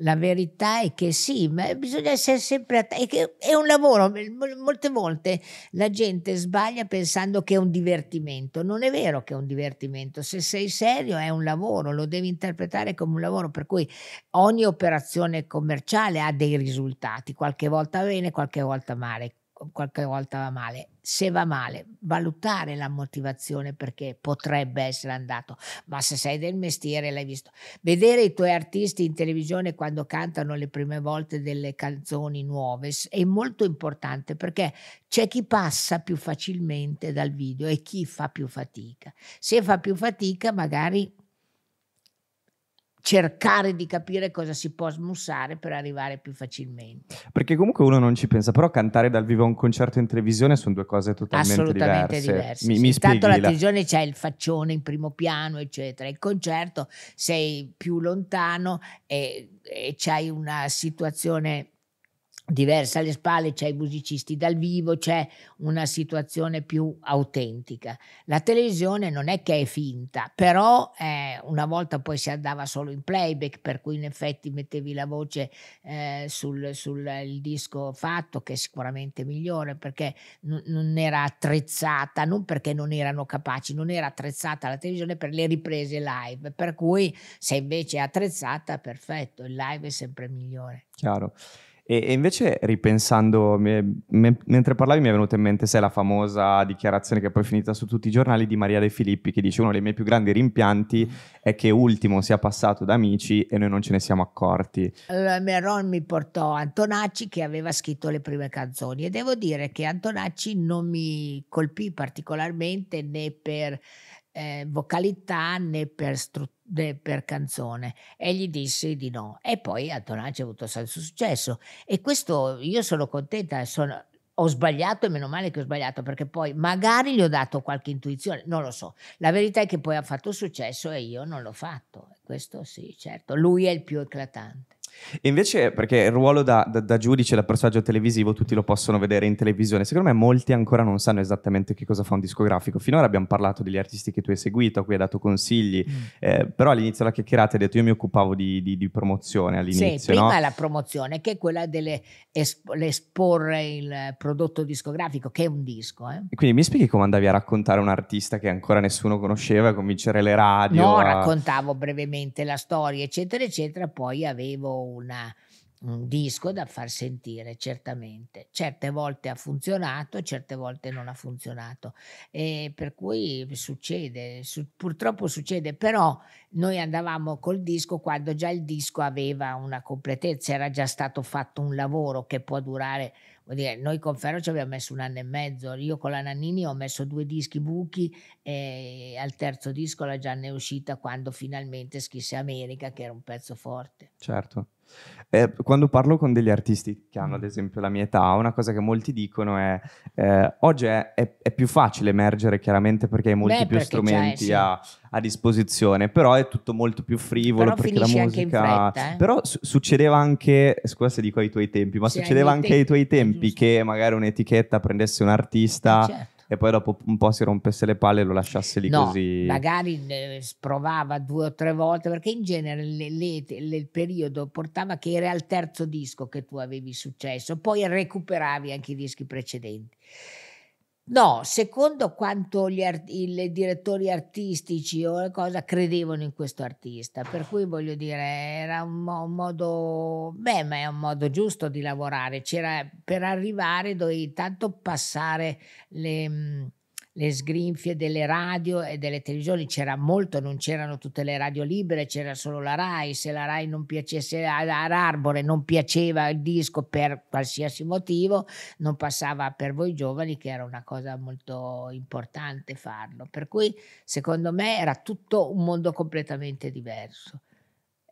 la, verità è che sì, ma bisogna essere sempre attenti, è un lavoro, molte volte la gente sbaglia pensando che è un divertimento, non è vero che è un divertimento, se sei serio è un lavoro, lo devi interpretare come un lavoro, per cui ogni operazione commerciale ha dei risultati, qualche volta bene, qualche volta male qualche volta va male. Se va male, valutare la motivazione perché potrebbe essere andato, ma se sei del mestiere l'hai visto. Vedere i tuoi artisti in televisione quando cantano le prime volte delle canzoni nuove è molto importante perché c'è chi passa più facilmente dal video e chi fa più fatica. Se fa più fatica, magari cercare di capire cosa si può smussare per arrivare più facilmente. Perché comunque uno non ci pensa, però cantare dal vivo a un concerto in televisione sono due cose totalmente Assolutamente diverse. diverse. Mi, sì. mi Tanto la televisione c'è il faccione in primo piano, eccetera. Il concerto sei più lontano e, e c'hai una situazione diversa alle spalle, c'è i musicisti dal vivo, c'è una situazione più autentica. La televisione non è che è finta, però eh, una volta poi si andava solo in playback, per cui in effetti mettevi la voce eh, sul, sul disco fatto, che è sicuramente migliore, perché n- non era attrezzata, non perché non erano capaci, non era attrezzata la televisione per le riprese live, per cui se invece è attrezzata, perfetto, il live è sempre migliore. Chiaro. E, e invece ripensando, me, me, mentre parlavi mi è venuta in mente, sai, la famosa dichiarazione che poi è finita su tutti i giornali di Maria De Filippi che dice uno dei miei più grandi rimpianti è che Ultimo sia passato da amici e noi non ce ne siamo accorti. Allora Meron mi portò Antonacci che aveva scritto le prime canzoni e devo dire che Antonacci non mi colpì particolarmente né per eh, vocalità né per, stru- né per, canzone e gli disse di no e poi Antonacci ha avuto senso successo e questo io sono contenta sono, ho sbagliato e meno male che ho sbagliato perché poi magari gli ho dato qualche intuizione, non lo so. La verità è che poi ha fatto successo e io non l'ho fatto. Questo sì, certo, lui è il più eclatante. E invece, perché il ruolo da, da, da, giudice, da personaggio televisivo, tutti lo possono vedere in televisione. Secondo me molti ancora non sanno esattamente che cosa fa un discografico. Finora abbiamo parlato degli artisti che tu hai seguito, a cui hai dato consigli, mm. eh, però all'inizio della chiacchierata hai detto io mi occupavo di, di, di promozione all'inizio. Sì, prima no? è la promozione, che è quella dell'esporre il prodotto discografico, che è un disco. Eh? Quindi mi spieghi come andavi a raccontare un artista che ancora nessuno conosceva, convincere le radio? No, a... raccontavo brevemente la storia, eccetera, eccetera, poi avevo una, un disco da far sentire, certamente. Certe volte ha funzionato, certe volte non ha funzionato. E per cui succede, su, purtroppo succede, però noi andavamo col disco quando già il disco aveva una completezza, era già stato fatto un lavoro che può durare Dire, noi con Ferro ci abbiamo messo un anno e mezzo, io con la Nannini ho messo due dischi buchi e al terzo disco la Gianna è uscita quando finalmente scrisse America, che era un pezzo forte. Certo. Eh, quando parlo con degli artisti che hanno ad esempio la mia età, una cosa che molti dicono è eh, oggi è, è, è, più facile emergere chiaramente perché hai molti Beh, più strumenti a, a, disposizione, però è tutto molto più frivolo però perché la musica... Fretta, eh? Però su- succedeva anche, scusa se dico ai tuoi tempi, ma sì, succedeva anche te- ai tuoi tempi che magari un'etichetta prendesse un artista... Eh, certo e poi dopo un po' si rompesse le palle e lo lasciasse lì no, così. Magari eh, provava due o tre volte, perché in genere le, le, le, il periodo portava che era al terzo disco che tu avevi successo, poi recuperavi anche i dischi precedenti. No, secondo quanto gli art- i direttori artistici o cosa credevano in questo artista, per cui voglio dire, era un, mo- un, modo, beh, ma è un modo giusto di lavorare. C'era, per arrivare dovevi tanto passare le, le sgrinfie delle radio e delle televisioni, c'era molto, non c'erano tutte le radio libere, c'era solo la RAI, se la RAI non piacesse ad Arbore, non piaceva il disco per qualsiasi motivo, non passava per voi giovani che era una cosa molto importante farlo. Per cui secondo me era tutto un mondo completamente diverso.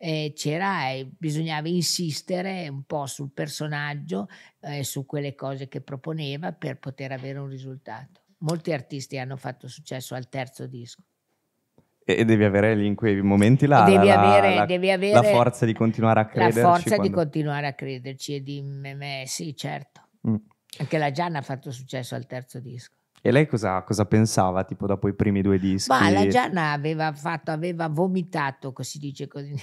C'era, e bisognava insistere un po' sul personaggio e eh, su quelle cose che proponeva per poter avere un risultato molti artisti hanno fatto successo al terzo disco. E devi avere lì in quei momenti la, devi la, avere, la, devi avere la forza di continuare a crederci. La forza quando... di continuare a crederci e di me, sì, certo. Mm. Anche la Gianna ha fatto successo al terzo disco. E lei cosa, cosa, pensava, tipo, dopo i primi due dischi? Ma la Gianna aveva, fatto, aveva vomitato, così dice così,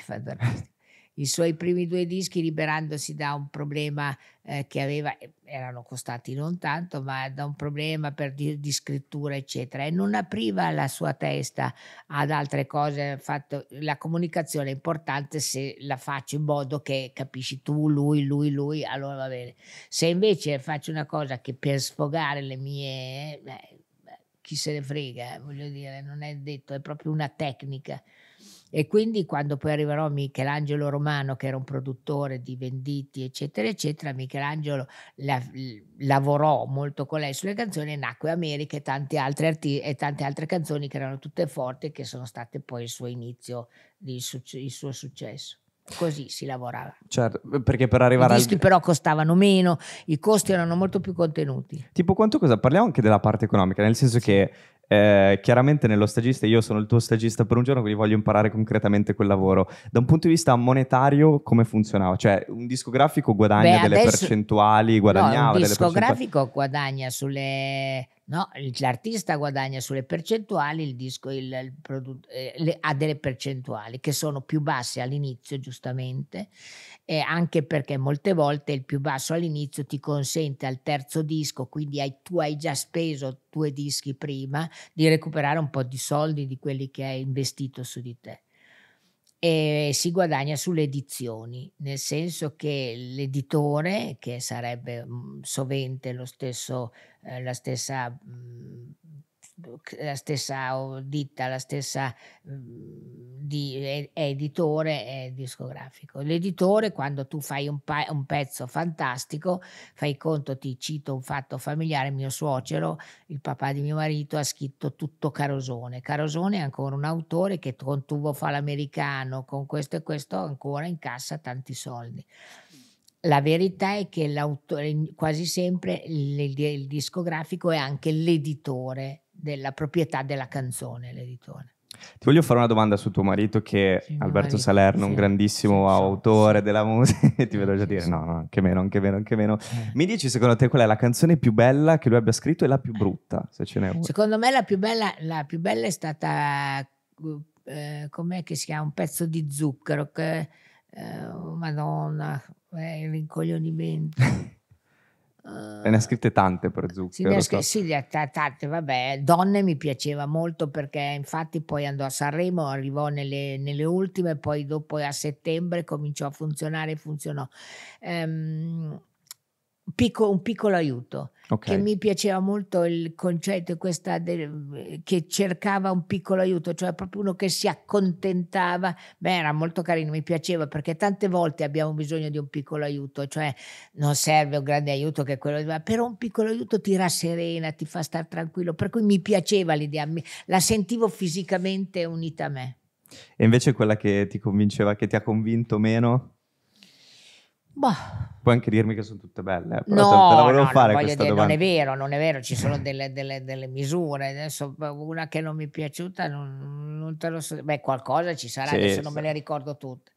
i suoi primi due dischi liberandosi da un problema eh, che aveva, erano costati non tanto, ma da un problema per di, di, scrittura, eccetera, e non apriva la sua testa ad altre cose. Fatto, la comunicazione è importante se la faccio in modo che capisci tu, lui, lui, lui, allora va bene. Se invece faccio una cosa che per sfogare le mie... Beh, chi se ne frega, eh, voglio dire, non è detto, è proprio una tecnica. E quindi quando poi arriverò Michelangelo Romano, che era un produttore di venditi, eccetera, eccetera, Michelangelo la, lavorò molto con lei sulle canzoni e nacque America e tante altre, arti- e tante altre canzoni che erano tutte forti e che sono state poi il suo inizio, il, su- il suo successo. Così si lavorava. Certo, perché per arrivare I dischi al... però costavano meno, i costi erano molto più contenuti. Tipo quanto cosa? Parliamo anche della parte economica, nel senso che eh, chiaramente nello stagista, io sono il tuo stagista per un giorno, quindi voglio imparare concretamente quel lavoro. Da un punto di vista monetario, come funzionava? Cioè, un discografico guadagna Beh, delle adesso... percentuali, guadagnava no, un discografico guadagna sulle... No, l'artista guadagna sulle percentuali, il disco il, il produ- eh, ha delle percentuali che sono più basse all'inizio, giustamente, e anche perché molte volte il più basso all'inizio ti consente al terzo disco, quindi hai, tu hai già speso due dischi prima, di recuperare un po' di soldi di quelli che hai investito su di te. E si guadagna sulle edizioni, nel senso che l'editore, che sarebbe mm, sovente lo stesso, eh, la stessa mh, mm, la stessa ditta, la stessa mhmm, di, editore è discografico. L'editore, quando tu fai un, pa- un, pezzo fantastico, fai conto, ti cito un fatto familiare, mio suocero, il papà di mio marito, ha scritto tutto Carosone. Carosone è ancora un autore che con Tuvo fa l'americano, con questo e questo ancora incassa tanti soldi. La verità è che quasi sempre il, il discografico è anche l'editore della proprietà della canzone, l'editore. Ti voglio fare una domanda su tuo marito che sì, Alberto marito, Salerno, sì, un grandissimo sì, autore della musica, e ti vedo già dire no, no, anche meno, anche meno, anche meno. Eh. Mi dici secondo te qual è la canzone più bella che lui abbia scritto e la più brutta, se ce n'è una? Secondo me la più bella, la più bella è stata, eh, com'è che si chiama, un pezzo di zucchero, che, eh, madonna, eh, il rincoglionimento. Uh, ne ha scritte tante per Zucchero. Sì, so. sì, tante, vabbè. Donne mi piaceva molto perché infatti poi andò a Sanremo, arrivò nelle, nelle ultime, poi dopo a settembre cominciò a funzionare e funzionò. Um, Piccolo, un piccolo aiuto. Okay. che mi piaceva molto il concetto questa de, che cercava un piccolo aiuto cioè proprio uno che si accontentava. Beh era molto carino mi piaceva perché tante volte abbiamo bisogno di un piccolo aiuto cioè non serve un grande aiuto che quello ma però un piccolo aiuto ti rasserena ti fa stare tranquillo per cui mi piaceva l'idea la sentivo fisicamente unita a me. E invece quella che ti convinceva che ti ha convinto meno Bah. Puoi anche dirmi che sono tutte belle, eh, però no, te, te la volevo no, fare questa dire, domanda. Non è vero, non è vero, ci sono delle, delle, delle, misure. Adesso una che non mi è piaciuta, non, non te lo so. Beh, qualcosa ci sarà, sì, adesso sì. non me le ricordo tutte.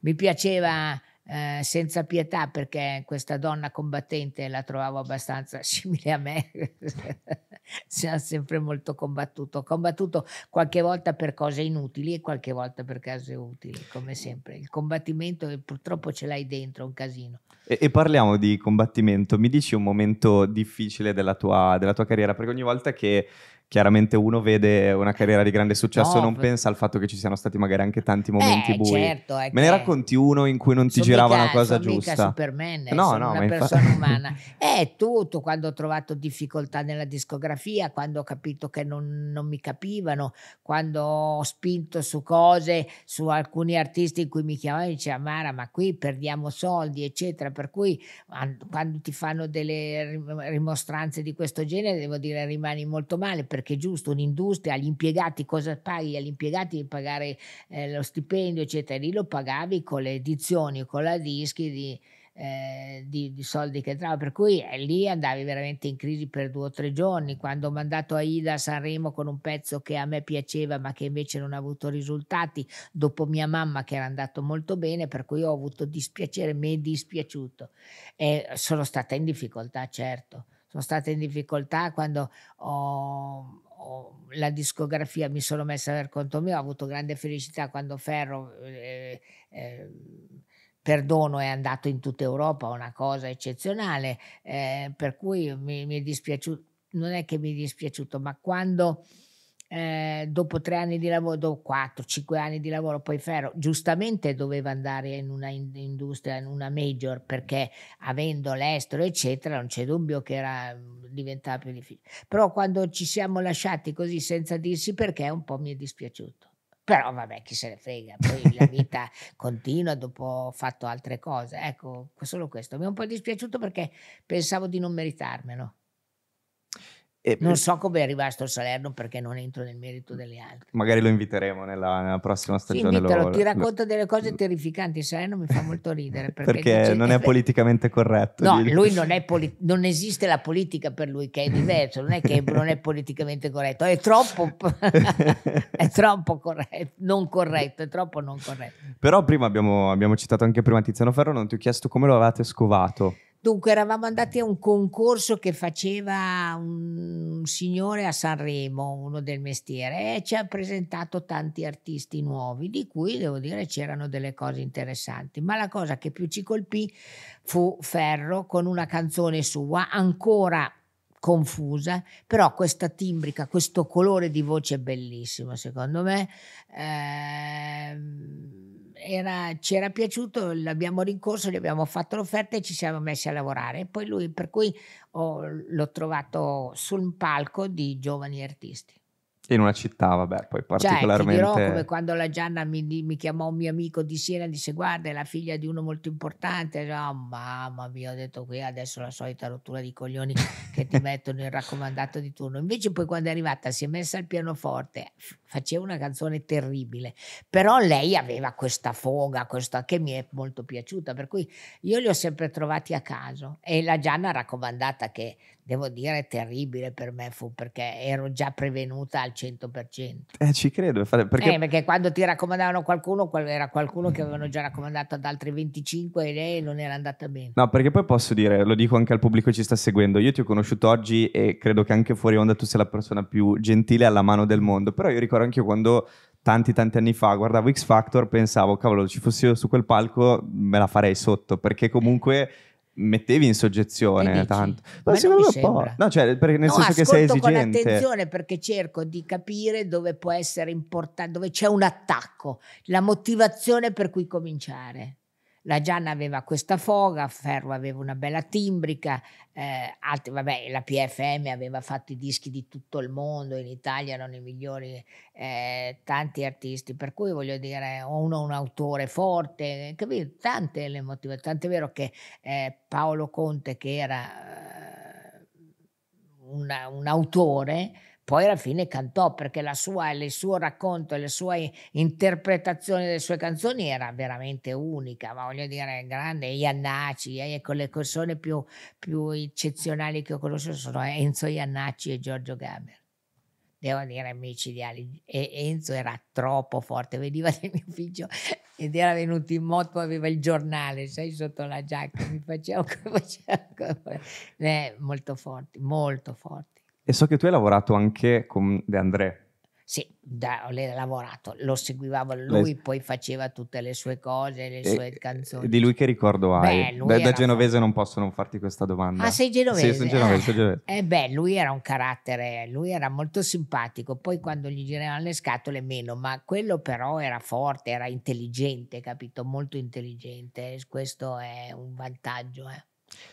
Mi piaceva eh, senza pietà perché questa donna combattente la trovavo abbastanza simile a me, si ha sempre molto combattuto, combattuto qualche volta per cose inutili e qualche volta per cose utili, come sempre. Il combattimento purtroppo ce l'hai dentro, un casino. E, e, parliamo di combattimento. Mi dici un momento difficile della tua, della tua carriera? Perché ogni volta che chiaramente uno vede una carriera di grande successo, no, non per... pensa al fatto che ci siano stati magari anche tanti momenti eh, bui. Certo, Me ne racconti uno in cui non ti girava mica, una cosa sono giusta? Mica Superman, no, sono no, una persona infa... umana. È tutto, quando ho trovato difficoltà nella discografia, quando ho capito che non, non, mi capivano, quando ho spinto su cose, su alcuni artisti in cui mi chiamavano e dicevano Mara, ma qui perdiamo soldi, eccetera. Per cui quando ti fanno delle rimostranze di questo genere, devo dire, rimani molto male perché è giusto, un'industria, agli impiegati cosa paghi? Agli impiegati di pagare eh, lo stipendio, eccetera, lì lo pagavi con le edizioni, con la dischi di, eh, di, di, soldi che entrava, per cui eh, lì andavi veramente in crisi per due o tre giorni. Quando ho mandato Aida a Sanremo con un pezzo che a me piaceva ma che invece non ha avuto risultati, dopo mia mamma che era andato molto bene, per cui ho avuto dispiacere, mi è dispiaciuto. E sono stata in difficoltà, certo sono stata in difficoltà quando ho, ho, la discografia mi sono messa per conto mio, ho avuto grande felicità quando Ferro eh, eh, Perdono è andato in tutta Europa, una cosa eccezionale, eh, per cui mi, mi è dispiaciuto, non è che mi è dispiaciuto, ma quando eh, dopo tre anni di lavoro, dopo quattro, cinque anni di lavoro, poi Ferro giustamente doveva andare in una in- industria, in una major, perché avendo l'estero, eccetera, non c'è dubbio che era, diventava più difficile. Però quando ci siamo lasciati così senza dirsi perché, un po' mi è dispiaciuto. Però vabbè, chi se ne frega, poi la vita continua, dopo ho fatto altre cose. Ecco, solo questo. Mi è un po' dispiaciuto perché pensavo di non meritarmelo. E non so come è arrivato a Salerno perché non entro nel merito delle altre. Magari lo inviteremo nella, nella prossima stagione. Sì, invitalo, lo, ti racconto lo... delle cose terrificanti. Salerno mi fa molto ridere. Perché, perché dice, non è politicamente corretto. No, lui non è poli- non esiste la politica per lui, che è diverso. Non è che non è politicamente corretto, è troppo, è troppo corretto, non corretto, è troppo non corretto. Però prima abbiamo, abbiamo citato anche prima Tiziano Ferro, non ti ho chiesto come lo avevate scovato. Dunque eravamo andati a un concorso che faceva un signore a Sanremo, uno del mestiere, e ci ha presentato tanti artisti nuovi, di cui devo dire c'erano delle cose interessanti. Ma la cosa che più ci colpì fu Ferro con una canzone sua ancora confusa, però questa timbrica, questo colore di voce bellissimo secondo me. Eh, era, ci era piaciuto, l'abbiamo rincorso, gli abbiamo fatto l'offerta e ci siamo messi a lavorare. Poi lui, per cui ho, l'ho trovato sul palco di giovani artisti. In una città, vabbè, poi particolarmente... Cioè, ti dirò come quando la Gianna mi, mi, chiamò un mio amico di Siena e disse guarda è la figlia di uno molto importante. oh, mamma mia, ho detto qui adesso la solita rottura di coglioni che ti mettono il raccomandato di turno. Invece poi quando è arrivata si è messa al pianoforte, faceva una canzone terribile, però lei aveva questa foga, questa che mi è molto piaciuta, per cui io li ho sempre trovati a caso e la Gianna raccomandata che devo dire terribile per me fu perché ero già prevenuta al 100%. Eh, ci credo. Perché... Eh, perché quando ti raccomandavano qualcuno, era qualcuno che avevano già raccomandato ad altri 25 e lei non era andata bene. No, perché poi posso dire, lo dico anche al pubblico che ci sta seguendo, io ti ho conosciuto oggi e credo che anche fuori onda tu sia la persona più gentile alla mano del mondo, però io ricordo anche io quando tanti tanti anni fa guardavo X Factor pensavo cavolo ci fossi io su quel palco me la farei sotto perché comunque mettevi in soggezione tanto. Ma, Ma secondo me un po'. No, cioè, perché nel no, senso che sei esigente. con attenzione perché cerco di capire dove può essere importante, dove c'è un attacco, la motivazione per cui cominciare. La Gianna aveva questa foga, Ferro aveva una bella timbrica, eh, altri, vabbè, la PFM aveva fatto i dischi di tutto il mondo, in Italia erano i migliori, eh, tanti artisti, per cui voglio dire, uno un autore forte, capito? tante le motivazioni, tant'è vero che eh, Paolo Conte, che era eh, una, un autore, poi alla fine cantò perché la sua, il suo racconto, la sua interpretazione delle sue canzoni era veramente unica, ma voglio dire, grande. Iannacci, eh, ecco, le persone più, più eccezionali che ho conosciuto sono Enzo Iannacci e Giorgio Gaber devo dire micidiali. E Enzo era troppo forte, veniva nel mio ufficio ed era venuto in moto, aveva il giornale, sai, sotto la giacca, mi faceva come faceva. Eh, molto forti, molto forti. E so che tu hai lavorato anche con De André. Sì, da, ha lavorato, lo seguivamo lui, poi faceva tutte le sue cose, le sue E, canzoni. di lui che ricordo hai? Beh, da era genovese non posso non farti questa domanda. Ah, sei genovese? Sì, sono genovese, sono genovese. Eh beh, lui era un carattere, lui era molto simpatico, poi quando gli giravano le scatole meno, ma quello però era forte, era intelligente, capito? Molto intelligente, questo è un vantaggio, eh.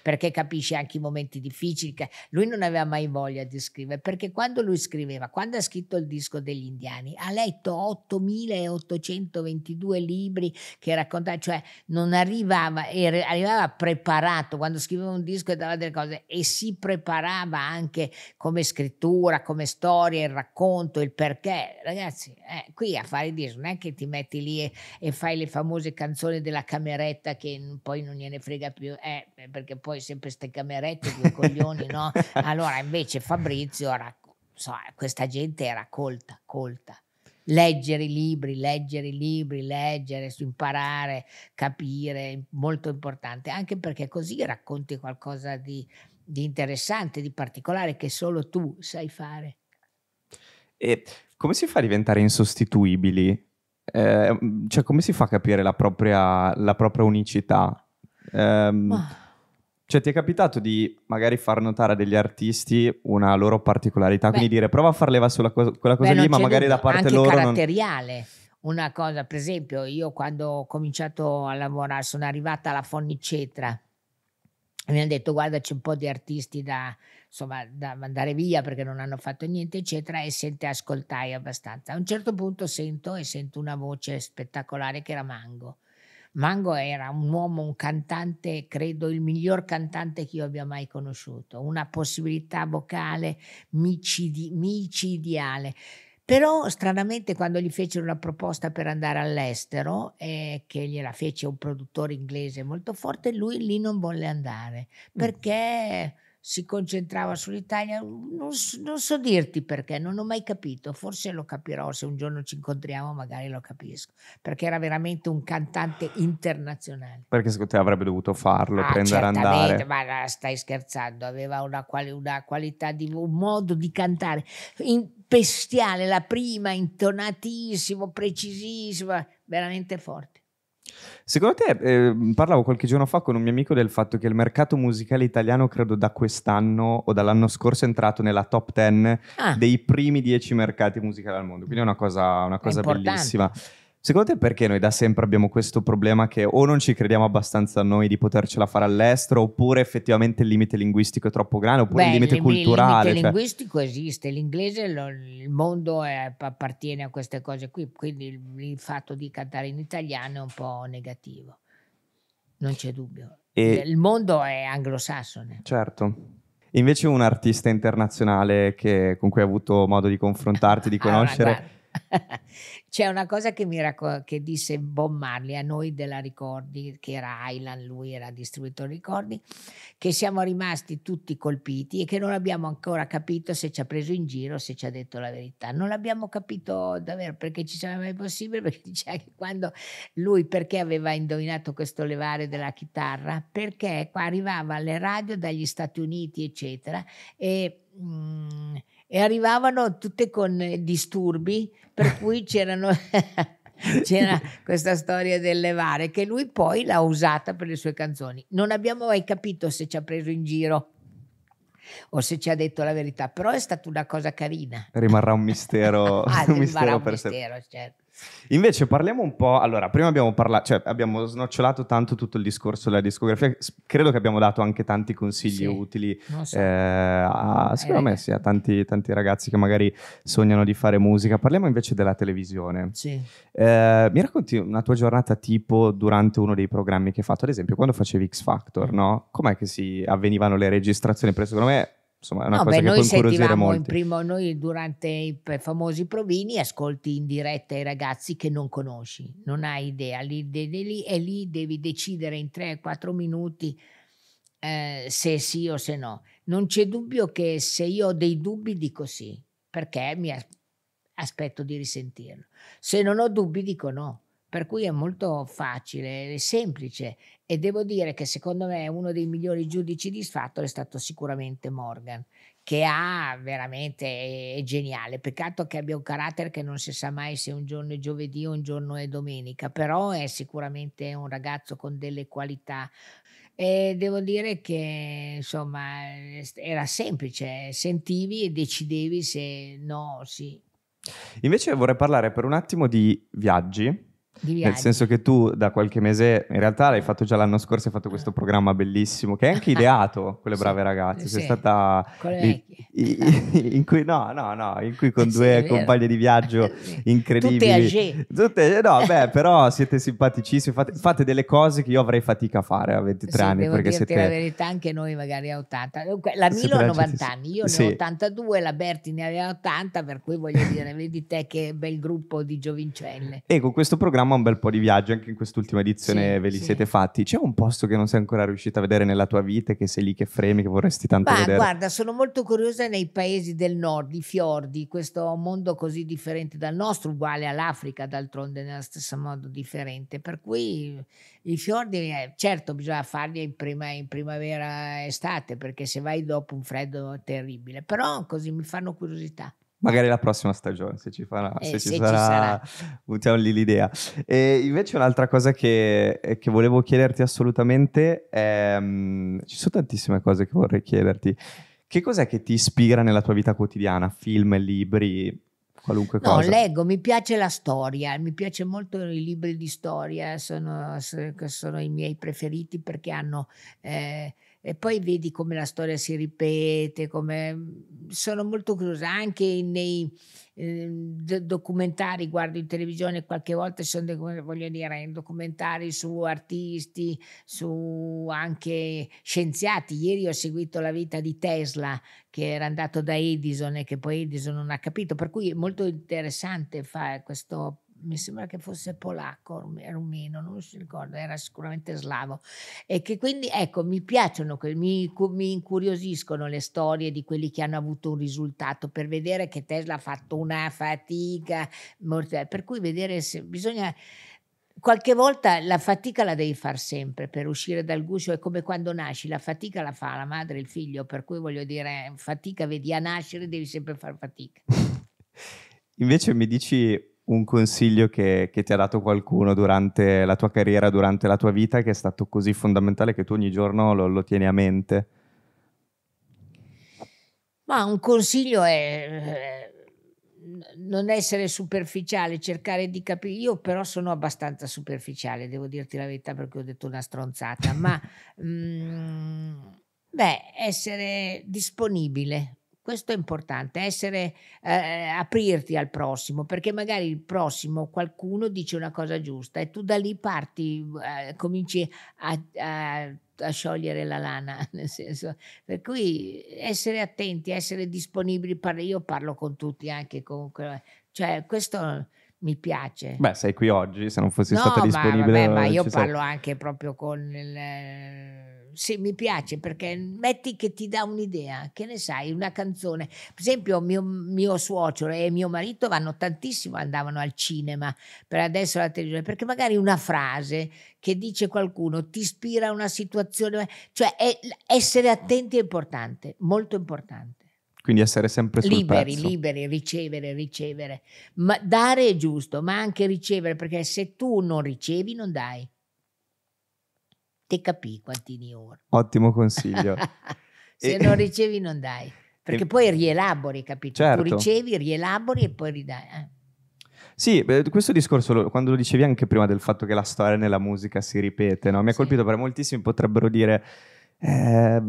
Perché capisce anche i momenti difficili. Lui non aveva mai voglia di scrivere, perché quando lui scriveva, quando ha scritto il disco degli indiani, ha letto 8822 libri che raccontavano, cioè non arrivava, era, arrivava preparato quando scriveva un disco e dava delle cose e si preparava anche come scrittura, come storia, il racconto, il perché. Ragazzi, eh, qui a fare i dischi non è che ti metti lì e, e fai le famose canzoni della cameretta che poi non gliene frega più, eh, perché poi sempre ste camerette, due coglioni, no? Allora invece Fabrizio era, so, questa gente era colta, colta. Leggere i libri, leggere i libri, leggere, imparare, capire, molto importante, anche perché così racconti qualcosa di, di interessante, di particolare che solo tu sai fare. E come si fa a diventare insostituibili? Eh, cioè, come si fa a capire la propria, la propria unicità? Um, oh. Cioè, ti è capitato di magari far notare a degli artisti una loro particolarità, Beh, quindi dire prova a far leva sulla cosa, quella cosa Beh, lì, ma magari da parte anche loro. caratteriale. Non... Una cosa, per esempio, io quando ho cominciato a lavorare, sono arrivata alla Fonnicetra mi hanno detto guarda c'è un po' di artisti da, insomma, da mandare via perché non hanno fatto niente eccetera e sente ascoltai abbastanza. A un certo punto sento e sento una voce spettacolare che era Mango. Mango era un uomo, un cantante, credo il miglior cantante che io abbia mai conosciuto, una possibilità vocale micidi, micidiale. Però stranamente quando gli fecero una proposta per andare all'estero, eh, che gliela fece un produttore inglese molto forte, lui lì non volle andare. Perché si concentrava sull'Italia. Non, non, so dirti perché, non ho mai capito, forse lo capirò se un giorno ci incontriamo, magari lo capisco, perché era veramente un cantante internazionale. Perché secondo te avrebbe dovuto farlo, ah, prendere andare? Ma stai scherzando, aveva una, quali, una qualità di un modo di cantare bestiale, la prima, intonatissimo, precisissimo, veramente forte. Secondo te, eh, parlavo qualche giorno fa con un mio amico del fatto che il mercato musicale italiano, credo da quest'anno o dall'anno scorso, è entrato nella top 10 ah. dei primi 10 mercati musicali al mondo. Quindi è una cosa, una cosa bellissima. Secondo te perché noi da sempre abbiamo questo problema che o non ci crediamo abbastanza a noi di potercela fare all'estero, oppure effettivamente il limite linguistico è troppo grande, oppure Beh, il limite il, culturale? Il limite cioè... linguistico esiste, l'inglese, lo, il mondo è, appartiene a queste cose qui, quindi il, il, fatto di cantare in italiano è un po' negativo, non c'è dubbio. E... Il mondo è anglosassone. Certo. Invece un artista internazionale che, con cui hai avuto modo di confrontarti, di conoscere... Allora, C'è una cosa che, mi racco- che disse Bob Marley a noi della Ricordi, che era Island, lui era distributore Ricordi, che siamo rimasti tutti colpiti e che non abbiamo ancora capito se ci ha preso in giro, se ci ha detto la verità. Non l'abbiamo capito davvero perché ci sembra mai possibile, perché diceva che quando lui, perché aveva indovinato questo levare della chitarra? Perché qua arrivava alle radio dagli Stati Uniti, eccetera, e... Mm, e arrivavano tutte con disturbi, per cui c'erano... c'era questa storia del levare che lui poi l'ha usata per le sue canzoni. Non abbiamo mai capito se ci ha preso in giro o se ci ha detto la verità, però è stata una cosa carina. Rimarrà un mistero, ah, un mistero un per sempre. Certo. Invece parliamo un po', allora, prima abbiamo parlato, cioè abbiamo snocciolato tanto tutto il discorso della discografia, credo che abbiamo dato anche tanti consigli sì, utili, so. eh, a, secondo eh, me sì, a tanti, tanti, ragazzi che magari sognano di fare musica. Parliamo invece della televisione. Sì. Eh, mi racconti una tua giornata tipo durante uno dei programmi che hai fatto, ad esempio quando facevi X Factor, mm. no? Com'è che si avvenivano le registrazioni? Perché secondo me insomma è una no, cosa beh, che può incuriosire molti. Primo, noi durante i famosi provini ascolti in diretta i ragazzi che non conosci, non hai idea, lì, lì, lì, e lì devi decidere in 3-4 minuti eh, se sì o se no. Non c'è dubbio che se io ho dei dubbi dico sì, perché mi aspetto di risentirlo. Se non ho dubbi dico no. Per cui è molto facile, è semplice e devo dire che secondo me uno dei migliori giudici di Sfatto è stato sicuramente Morgan, che ha veramente è geniale. Peccato che abbia un carattere che non si sa mai se un giorno è giovedì o un giorno è domenica, però è sicuramente un ragazzo con delle qualità. E devo dire che insomma era semplice, sentivi e decidevi se no, sì. Invece vorrei parlare per un attimo di viaggi, nel senso che tu da qualche mese, in realtà l'hai fatto già l'anno scorso, hai fatto questo programma bellissimo che hai anche ideato con le brave ragazze. Sei stata in, in, cui no, no, no, in cui con due compagne di viaggio incredibili. Tutte Tutte, no, beh, però siete simpaticissimi, fate, fate, delle cose che io avrei fatica a fare a 23 sì, anni. Devo perché siete... la verità, anche noi magari a 80. La Milo ha 90 anni, io ne ho 82, la Berti ne aveva 80, per cui voglio dire, vedi te che bel gruppo di giovincelle. E con questo programma programma un bel po' di viaggi, anche in quest'ultima edizione sì, ve li sì. siete fatti. C'è un posto che non sei ancora riuscita a vedere nella tua vita, che sei lì che fremi, che vorresti tanto Ma, vedere? Guarda, sono molto curiosa nei paesi del nord, i fiordi, questo mondo così differente dal nostro, uguale all'Africa, d'altronde nello stesso modo differente. Per cui i fiordi, eh, certo, bisogna farli in, prima, in primavera estate, perché se vai dopo un freddo terribile, però così mi fanno curiosità. Magari la prossima stagione, se ci, farà, eh, se se ci sarà, buttiamo lì l'idea. E invece un'altra cosa che, che volevo chiederti assolutamente è, um, ci sono tantissime cose che vorrei chiederti. Che cos'è che ti ispira nella tua vita quotidiana? Film, libri, qualunque cosa? No, leggo, mi piace la storia, mi piace molto i libri di storia, sono, sono i miei preferiti perché hanno... Eh, e poi vedi come la storia si ripete, come... Mhmm, sono molto curiosa anche nei eh, documentari, guardo in televisione qualche volta, sono, voglio dire, documentari su artisti, su anche scienziati. Ieri ho seguito la vita di Tesla che era andato da Edison e che poi Edison non ha capito, per cui è molto interessante fare questo mi sembra che fosse polacco, rumeno, non si ricorda, era sicuramente slavo. E che quindi, ecco, mi piacciono, mi, mi incuriosiscono le storie di quelli che hanno avuto un risultato per vedere che Tesla ha fatto una fatica mortale. Per cui vedere se bisogna qualche volta la fatica la devi fare sempre per uscire dal guscio, è come quando nasci, la fatica la fa la madre il figlio, per cui voglio dire, fatica vedi a nascere, devi sempre fare fatica. Invece mi dici un consiglio che, che, ti ha dato qualcuno durante la tua carriera, durante la tua vita, che è stato così fondamentale che tu ogni giorno lo, lo tieni a mente? Ma un consiglio è eh, non essere superficiale, cercare di capire. Io però sono abbastanza superficiale, devo dirti la verità perché ho detto una stronzata, ma mh, mm, beh, essere disponibile, questo è importante, essere, eh, aprirti al prossimo, perché magari il prossimo qualcuno dice una cosa giusta e tu da lì parti, eh, cominci a, a, a, sciogliere la lana, nel senso, per cui essere attenti, essere disponibili, io parlo con tutti anche comunque, cioè questo mi piace. Beh, sei qui oggi, se non fossi no, stata disponibile. Vabbè, ma io parlo sei. anche proprio con il sì, mi piace perché metti che ti dà un'idea, che ne sai, una canzone. Per esempio, mio, mio suocero e mio marito vanno tantissimo, andavano al cinema, per adesso alla televisione, perché magari una frase che dice qualcuno ti ispira a una situazione, cioè è, essere attenti è importante, molto importante. Quindi essere sempre sul liberi, pezzo. liberi, ricevere, ricevere. Ma dare è giusto, ma anche ricevere, perché se tu non ricevi non dai te capì quanti ora. Ottimo consiglio. Se e... non ricevi non dai, perché e... poi rielabori, capito? Certo. Tu ricevi, rielabori e poi ridai. Eh. Sì, questo discorso, quando lo dicevi anche prima del fatto che la storia nella musica si ripete, no? mi ha sì. colpito perché moltissimi potrebbero dire eh,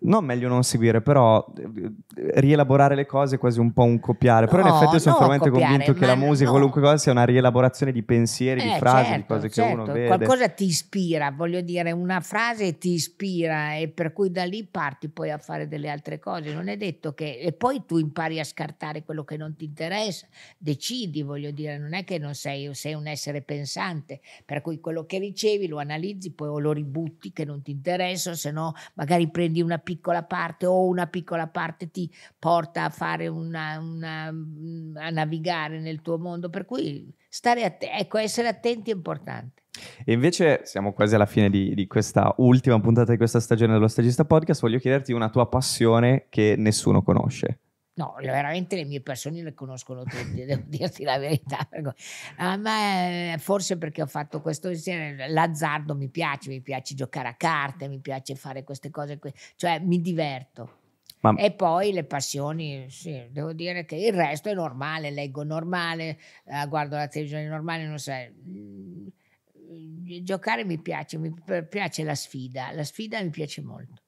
no, meglio non seguire, però eh, rielaborare le cose è quasi un po' un copiare. Però no, in effetti sono veramente convinto che la musica, no. qualunque cosa, sia una rielaborazione di pensieri, eh, di frasi, certo, di cose certo. che uno vede. Qualcosa ti ispira, voglio dire, una frase ti ispira e per cui da lì parti poi a fare delle altre cose. Non è detto che... E poi tu impari a scartare quello che non ti interessa, decidi, voglio dire, non è che non sei, sei un essere pensante, per cui quello che ricevi lo analizzi, poi o lo ributti che non ti interessa, se no magari prendi una piccola parte o una piccola parte ti porta a fare una, una a navigare nel tuo mondo, per cui stare att- ecco, essere attenti è importante. E invece siamo quasi alla fine di, di, questa ultima puntata di questa stagione dello Stagista Podcast. Voglio chiederti una tua passione che nessuno conosce. No, veramente le mie passioni le conoscono tutti, devo dirti la verità. A me, forse perché ho fatto questo l'azzardo mi piace, mi piace giocare a carte, mi piace fare queste cose, cioè mi diverto. Ma... E poi le passioni, sì, devo dire che il resto è normale, leggo normale, eh, guardo la televisione normale, non so. Mm, giocare mi piace, mi piace la sfida, la sfida mi piace molto.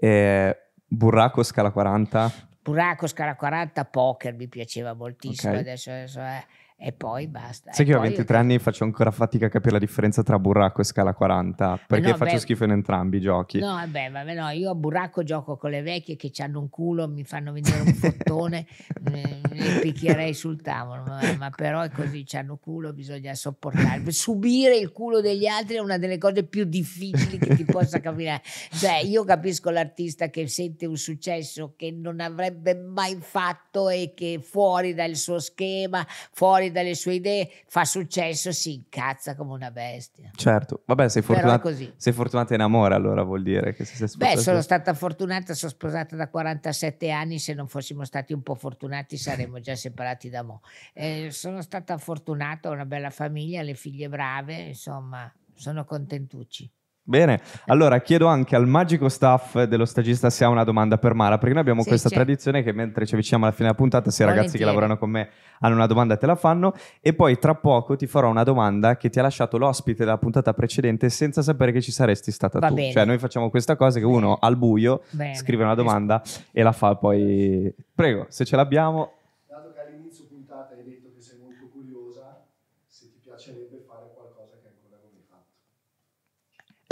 Eh, burraco scala 40? Burraco scala 40, poker mi piaceva moltissimo, okay. adesso, adesso è e poi basta. Sai che io a 23 anni faccio ancora fatica a capire la differenza tra burraco e scala 40 perché no, faccio beh, schifo in entrambi i giochi. No, vabbè, vabbè, no, io a burraco gioco con le vecchie che hanno un culo, mi fanno vedere un fottone, le picchierei sul tavolo, ma, ma però è così, hanno culo, bisogna sopportare. Subire il culo degli altri è una delle cose più difficili che ti possa capire. Cioè, io capisco l'artista che sente un successo che non avrebbe mai fatto e che fuori dal suo schema, fuori dalle sue idee, fa successo, si incazza come una bestia. Certo, vabbè, sei fortunata, sei fortunata in amore allora vuol dire che sei Beh, sono stata fortunata, sono sposata da 47 anni, se non fossimo stati un po' fortunati saremmo già separati da mo'. Eh, sono stata fortunata, ho una bella famiglia, le figlie brave, insomma, sono contentucci. Bene, allora chiedo anche al magico staff dello stagista se ha una domanda per Mara, perché noi abbiamo sì, questa c'è. tradizione che mentre ci avviciniamo alla fine della puntata, se i ragazzi che lavorano con me hanno una domanda te la fanno e poi tra poco ti farò una domanda che ti ha lasciato l'ospite della puntata precedente senza sapere che ci saresti stata Va tu. Bene. Cioè noi facciamo questa cosa che uno al buio bene. scrive una domanda e la fa poi... Prego, se ce l'abbiamo... Dato che all'inizio puntata hai detto che sei molto curiosa, se ti piacerebbe fare qualcosa che ancora non hai fatto.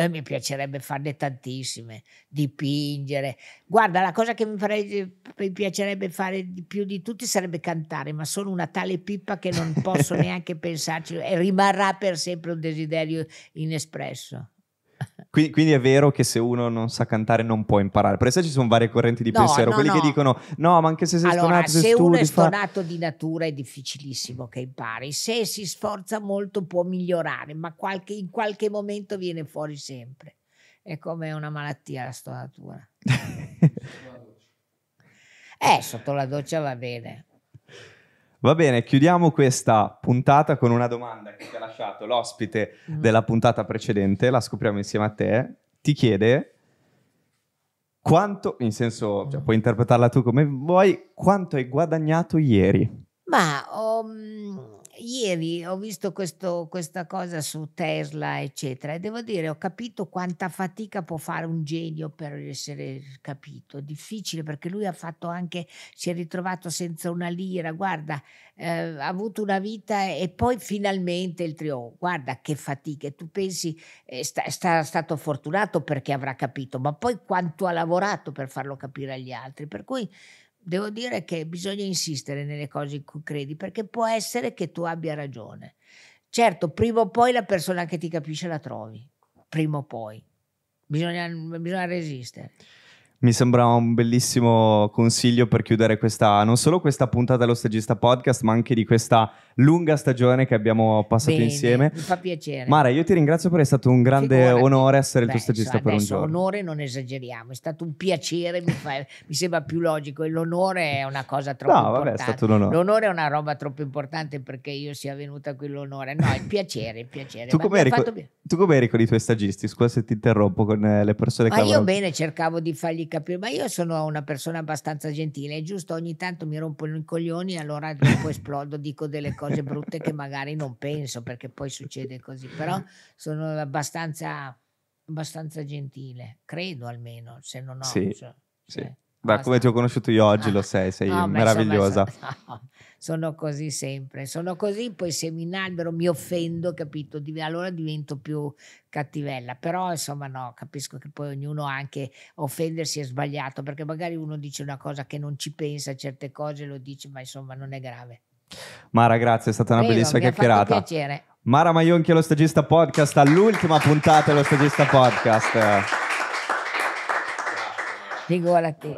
Eh, mi piacerebbe farne tantissime, dipingere. Guarda, la cosa che mi, farei, mi, piacerebbe fare di più di tutti sarebbe cantare, ma sono una tale pippa che non posso neanche pensarci e rimarrà per sempre un desiderio inespresso. Quindi, quindi, è vero che se uno non sa cantare non può imparare. Per esempio ci sono varie correnti di no, pensiero, no, quelli no. che dicono no, ma anche se sei allora, stonato, se, se uno è stonato fa... di natura è difficilissimo che impari. Se si sforza molto può migliorare, ma qualche, in qualche momento viene fuori sempre. È come una malattia la stonatura. eh, sotto la doccia va bene. Va bene, chiudiamo questa puntata con una domanda che ti ha lasciato l'ospite mm. della puntata precedente, la scopriamo insieme a te. Ti chiede quanto, in senso, cioè, puoi interpretarla tu come vuoi, quanto hai guadagnato ieri? Ma um, ieri ho visto questo, questa cosa su Tesla, eccetera, e devo dire, ho capito quanta fatica può fare un genio per essere capito. Difficile perché lui ha fatto anche, si è ritrovato senza una lira, guarda, eh, ha avuto una vita e poi finalmente il trionfo. Guarda che fatica. Tu pensi, è sta, sta, stato fortunato perché avrà capito, ma poi quanto ha lavorato per farlo capire agli altri. Per cui devo dire che bisogna insistere nelle cose in cui credi, perché può essere che tu abbia ragione. Certo, prima o poi la persona che ti capisce la trovi, prima o poi. Bisogna, bisogna resistere. Mi sembra un bellissimo consiglio per chiudere questa, non solo questa puntata dello Stagista Podcast, ma anche di questa lunga stagione che abbiamo passato Bene, insieme. Mi fa piacere. Mara, io ti ringrazio per è stato un grande Figurati. onore essere Beh, il tuo stagista per un giorno. Onore non esageriamo, è stato un piacere, mi, fa, mi, sembra più logico e l'onore è una cosa troppo no, importante. Vabbè, è stato un onore. L'onore è una roba troppo importante perché io sia venuta qui l'onore. No, il piacere, il piacere. Tu come, eri, tu come eri con i tuoi stagisti? Scusa se ti interrompo con eh, le persone che Ma io bene cercavo di fargli capire, ma io sono una persona abbastanza gentile, è giusto ogni tanto mi rompo i coglioni e allora dopo esplodo, dico delle cose brutte che magari non penso perché poi succede così, però sono abbastanza, abbastanza gentile, credo almeno, se non ho... Sì, cioè, sì. Cioè, Beh, come ti ho conosciuto io oggi, lo sei, sei no, meravigliosa. Insomma, no, sono così sempre, sono così, poi se mi inalbero mi offendo, capito? Allora divento più cattivella, però insomma no, capisco che poi ognuno anche offendersi è sbagliato, perché magari uno dice una cosa che non ci pensa, certe cose lo dice, ma insomma non è grave. Mara, grazie, è stata una Prego, bellissima mi chiacchierata. Ha piacere. Mara Maionchi, lo stagista podcast, all'ultima puntata dello stagista podcast. Figurati,